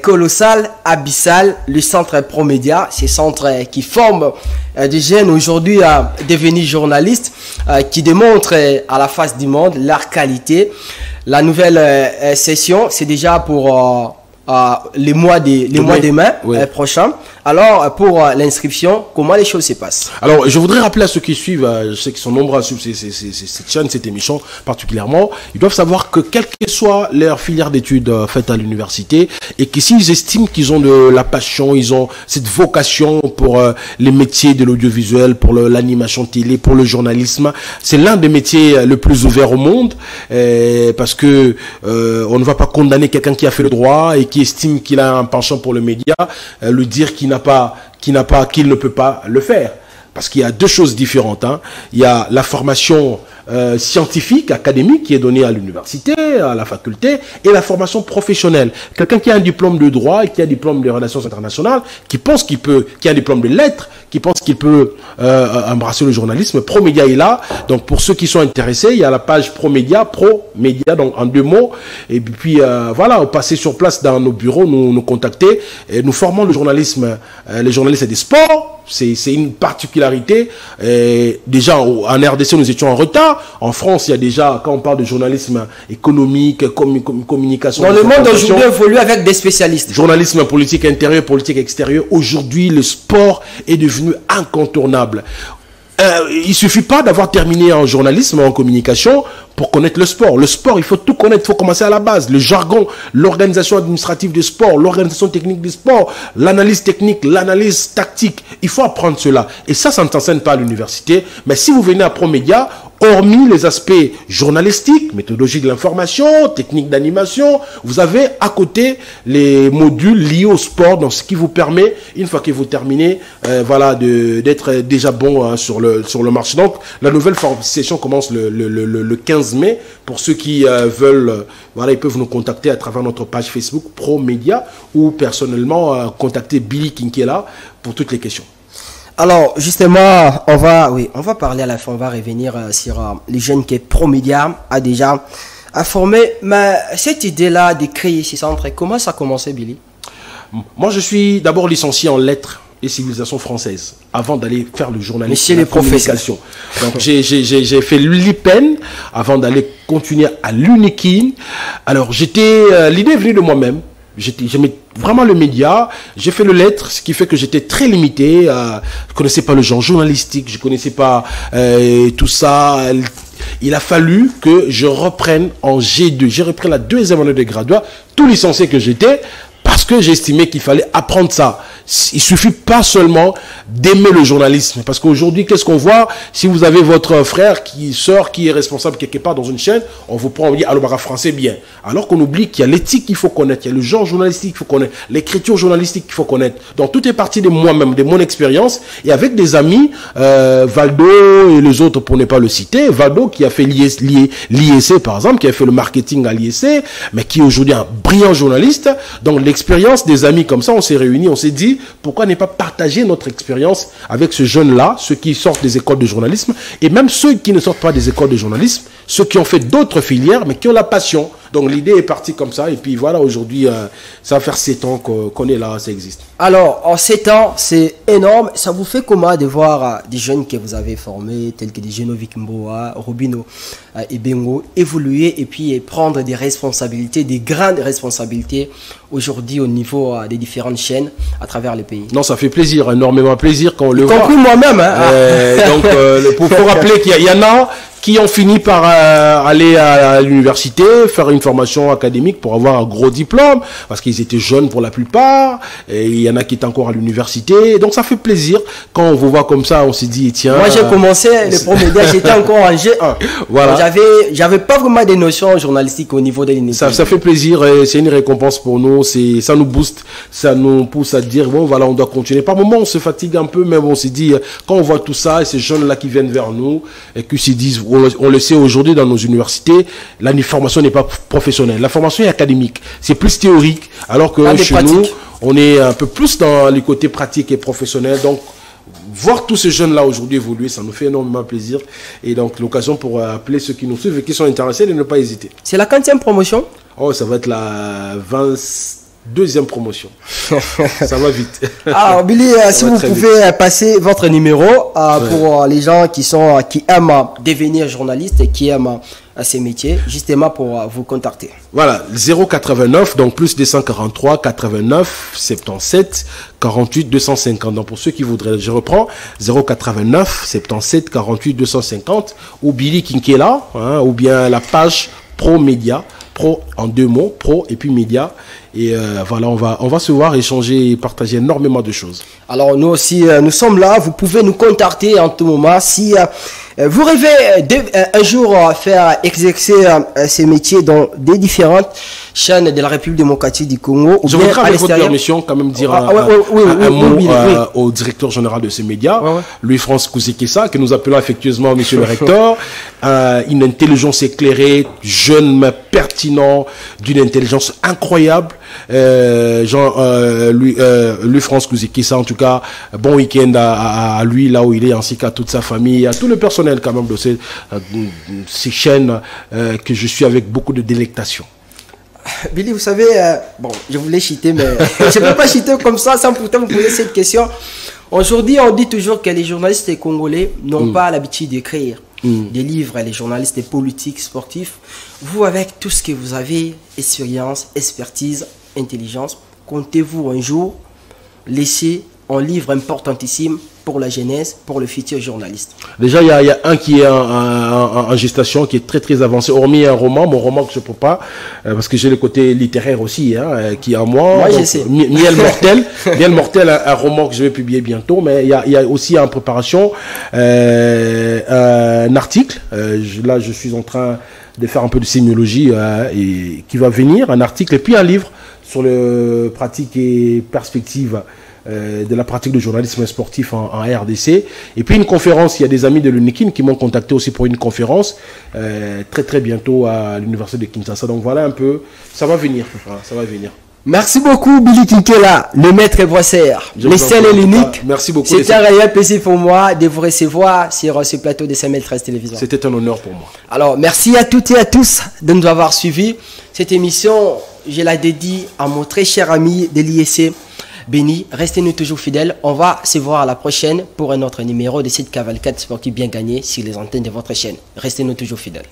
colossal, abyssal, le centre Promédia, ces centres qui forment des jeunes aujourd'hui à devenir journalistes, qui démontrent à la face du monde leur qualité. La nouvelle session, c'est déjà pour les mois des les mois des mains prochains. Alors, pour euh, l'inscription, comment les choses se passent? Alors, je voudrais rappeler à ceux qui suivent, euh, je sais qu'ils sont nombreux à suivre cette chaîne, cette émission particulièrement, ils doivent savoir que quelle que soit leur filière d'études euh, faite à l'université, et que s'ils estiment qu'ils ont de la passion, ils ont cette vocation pour les métiers de l'audiovisuel, pour l'animation télé, pour le journalisme, c'est l'un des métiers le plus ouverts au monde, parce que on ne va pas condamner quelqu'un qui a fait le droit et qui estime qu'il a un penchant pour le média, le dire qu'il n'a pas, qui n'a pas, qu'il ne peut pas le faire. Parce qu'il y a deux choses différentes. Hein. Il y a la formation euh, scientifique, académique qui est donnée à l'université, à la faculté, et la formation professionnelle. Quelqu'un qui a un diplôme de droit et qui a un diplôme de relations internationales, qui pense qu'il peut, qui a un diplôme de lettres, qui pense qu'il peut euh, embrasser le journalisme. Promédia est là. Donc pour ceux qui sont intéressés, il y a la page Promédia, Promédia, donc en deux mots. Et puis euh, voilà, passer sur place dans nos bureaux, nous, nous contacter. Et nous formons le journalisme, euh, les journalistes des sports. C'est une particularité. déjà en RDC, nous étions en retard pas. En France, il y a déjà, quand on parle de journalisme économique, communication... Dans le monde aujourd'hui évolue avec des spécialistes. Journalisme politique intérieur, politique extérieure. Aujourd'hui, le sport est devenu incontournable. Euh, il suffit pas d'avoir terminé en journalisme, en communication, pour connaître le sport. Le sport, il faut tout connaître, il faut commencer à la base. Le jargon, l'organisation administrative du sport, l'organisation technique du sport, l'analyse technique, l'analyse tactique. Il faut apprendre cela. Et ça, ça ne s'enseigne pas à l'université. Mais si vous venez à Promédia, hormis les aspects journalistiques, méthodologie de l'information, technique d'animation, vous avez à côté les modules liés au sport, donc ce qui vous permet, une fois que vous terminez, euh, voilà, d'être déjà bon hein, sur, le, sur le marché. Donc, la nouvelle session commence le, le, le, le 15 mai. Pour ceux qui euh, veulent, euh, voilà, ils peuvent nous contacter à travers notre page Facebook Pro Média ou personnellement contacter Billy Kinkela pour toutes les questions. Alors, justement, on va, oui, on va parler à la fin, on va revenir euh, sur euh, les jeunes que Promedia a déjà formé. Mais cette idée-là de créer ces centres, comment ça a commencé, Billy? Moi, je suis d'abord licencié en lettres et civilisation française avant d'aller faire le journalisme. Monsieur les. Donc j'ai fait l'IPEN avant d'aller continuer à l'UNIKIN. Alors j'étais, euh, l'idée est venue de moi-même j'aimais vraiment le média. J'ai fait le lettre, ce qui fait que j'étais très limité. Euh, je connaissais pas le genre journalistique, je connaissais pas euh, tout ça. Il a fallu que je reprenne en G2. J'ai repris la deuxième année de graduat, tout licencié que j'étais, parce que j'estimais qu'il fallait apprendre ça. Il suffit pas seulement d'aimer le journalisme. Parce qu'aujourd'hui, qu'est-ce qu'on voit? Si vous avez votre frère, qui sort, qui est responsable quelque part dans une chaîne, on vous prend, on dit, alors, bara français, bien. Alors qu'on oublie qu'il y a l'éthique qu'il faut connaître, il y a le genre journalistique qu'il faut connaître, l'écriture journalistique qu'il faut connaître. Donc, tout est parti de moi-même, de mon expérience. Et avec des amis, euh, Valdo et les autres, pour ne pas le citer, Valdo qui a fait l'IEC, par exemple, qui a fait le marketing à l'IEC, mais qui est aujourd'hui un brillant journaliste. Donc, l'expérience des amis comme ça, on s'est réunis, on s'est dit, pourquoi ne pas partager notre expérience avec ce jeune-là, ceux qui sortent des écoles de journalisme, et même ceux qui ne sortent pas des écoles de journalisme, ceux qui ont fait d'autres filières, mais qui ont la passion. Donc l'idée est partie comme ça, et puis voilà, aujourd'hui, euh, ça va faire 7 ans qu'on est là, ça existe. Alors, en 7 ans, c'est énorme. Ça vous fait comment de voir euh, des jeunes que vous avez formés, tels que des Genovic Mboa, Robino euh, et Bengo, évoluer et puis prendre des responsabilités, des grandes responsabilités aujourd'hui au niveau des différentes chaînes à travers le pays? Non, ça fait plaisir, énormément plaisir quand on le voit. compris moi-même. Hein. donc, pour, pour [LAUGHS] rappeler qu'il y, en a qui ont fini par euh, aller à, l'université, faire une formation académique pour avoir un gros diplôme, parce qu'ils étaient jeunes pour la plupart, et il y en a qui étaient encore à l'université. Donc ça fait plaisir quand on vous voit comme ça, on se dit, tiens... Moi j'ai commencé le premier j'étais encore en [LAUGHS] G1. Voilà. J'avais, j'avais pas vraiment des notions journalistiques au niveau de l'université. Ça, ça fait plaisir, et c'est une récompense pour nous, c'est, ça nous booste, ça nous pousse à dire, bon voilà, on doit continuer. Par moments on se fatigue un peu, mais on se dit, quand on voit tout ça, et ces jeunes-là qui viennent vers nous, et qui se disent, on, le sait aujourd'hui dans nos universités, la formation n'est pas professionnelle. La formation est académique. C'est plus théorique. Alors que chez nous, on est un peu plus dans les côtés pratiques et professionnels. Donc, voir tous ces jeunes-là aujourd'hui évoluer, ça nous fait énormément plaisir. Et donc, l'occasion pour appeler ceux qui nous suivent et qui sont intéressés de ne pas hésiter. C'est la 15 promotion Oh, ça va être la 20 deuxième promotion. [LAUGHS] ça va vite. Alors [LAUGHS] Billy, euh, si vous pouvez euh, passer votre numéro euh, pour les gens qui sont qui aiment devenir journaliste et qui aiment ces métiers, justement pour vous contacter. Voilà, 089, donc plus 243, 89, 77, 48, 250. Donc pour ceux qui voudraient, je reprends, 089, 77, 48, 250, ou Billy Kinkela, hein, ou bien la page Pro Média, Pro en deux mots, Pro et puis Média. Et euh, voilà, on va, on va se voir, échanger et partager énormément de choses. Alors nous aussi, euh, nous sommes là. Vous pouvez nous contacter en tout moment. Si euh, vous rêvez de, un jour faire exercer ces métiers dans des différentes chaînes de la République démocratique du Congo, ou Je voudrais avec votre permission quand même dire un, mot au directeur général de ces médias, Louis-France Kouzekessa, que nous appelons affectueusement Monsieur le Recteur, une intelligence éclairée, jeune mais pertinent, d'une intelligence incroyable. Euh, Jean, euh, lui, euh, lui, France ça en tout cas, bon week-end à, lui, là où il est, ainsi qu'à toute sa famille, à tout le personnel quand même de ces, ces chaînes que je suis avec beaucoup de délectation. [LAUGHS] Billy, vous savez, bon, je voulais chiter, mais [LAUGHS] je ne peux pas chiter comme ça sans pourtant vous poser cette question. Aujourd'hui, on dit toujours que les journalistes congolais n'ont mm. pas l'habitude d'écrire. Mm. des livres, les journalistes, des politiques, sportifs. Vous, avec tout ce que vous avez, expérience, expertise, intelligence, comptez-vous un jour laisser un livre importantissime pour la jeunesse, pour le futur journaliste Déjà, il y a, un qui est en, gestation, qui est très très avancé, hormis un roman, mon roman que je ne peux pas, euh, parce que j'ai le côté littéraire aussi, hein, euh, qui est en moi. Moi, je sais. Miel Mortel, [LAUGHS] Miel Mortel, un, roman que je vais publier bientôt, mais il y a, il y a aussi en préparation euh, un article. là, je suis en train de faire un peu de sémiologie et qui va venir, un article, et puis un livre sur le pratique et perspective euh, de la pratique du journalisme sportif en, RDC. Et puis une conférence, il y a des amis de l'UNIKIN qui m'ont contacté aussi pour une conférence euh, très très bientôt à l'université de Kinshasa. Donc voilà un peu, ça va venir, ça va venir. Merci beaucoup Billy Kinkela, le maître voisseur, le seul et l'unique. Merci beaucoup. C'était un réel plaisir pour moi de vous recevoir sur ce plateau de 5013 Télévision. C'était un honneur pour moi. Alors merci à toutes et à tous de nous avoir suivis. Cette émission, je la dédie à mon très cher ami de l'IEC, Béni, restez-nous toujours fidèles. On va se voir à la prochaine pour un autre numéro de cette cavalcade sportive bien gagnée sur les antennes de votre chaîne. Restez-nous toujours fidèles.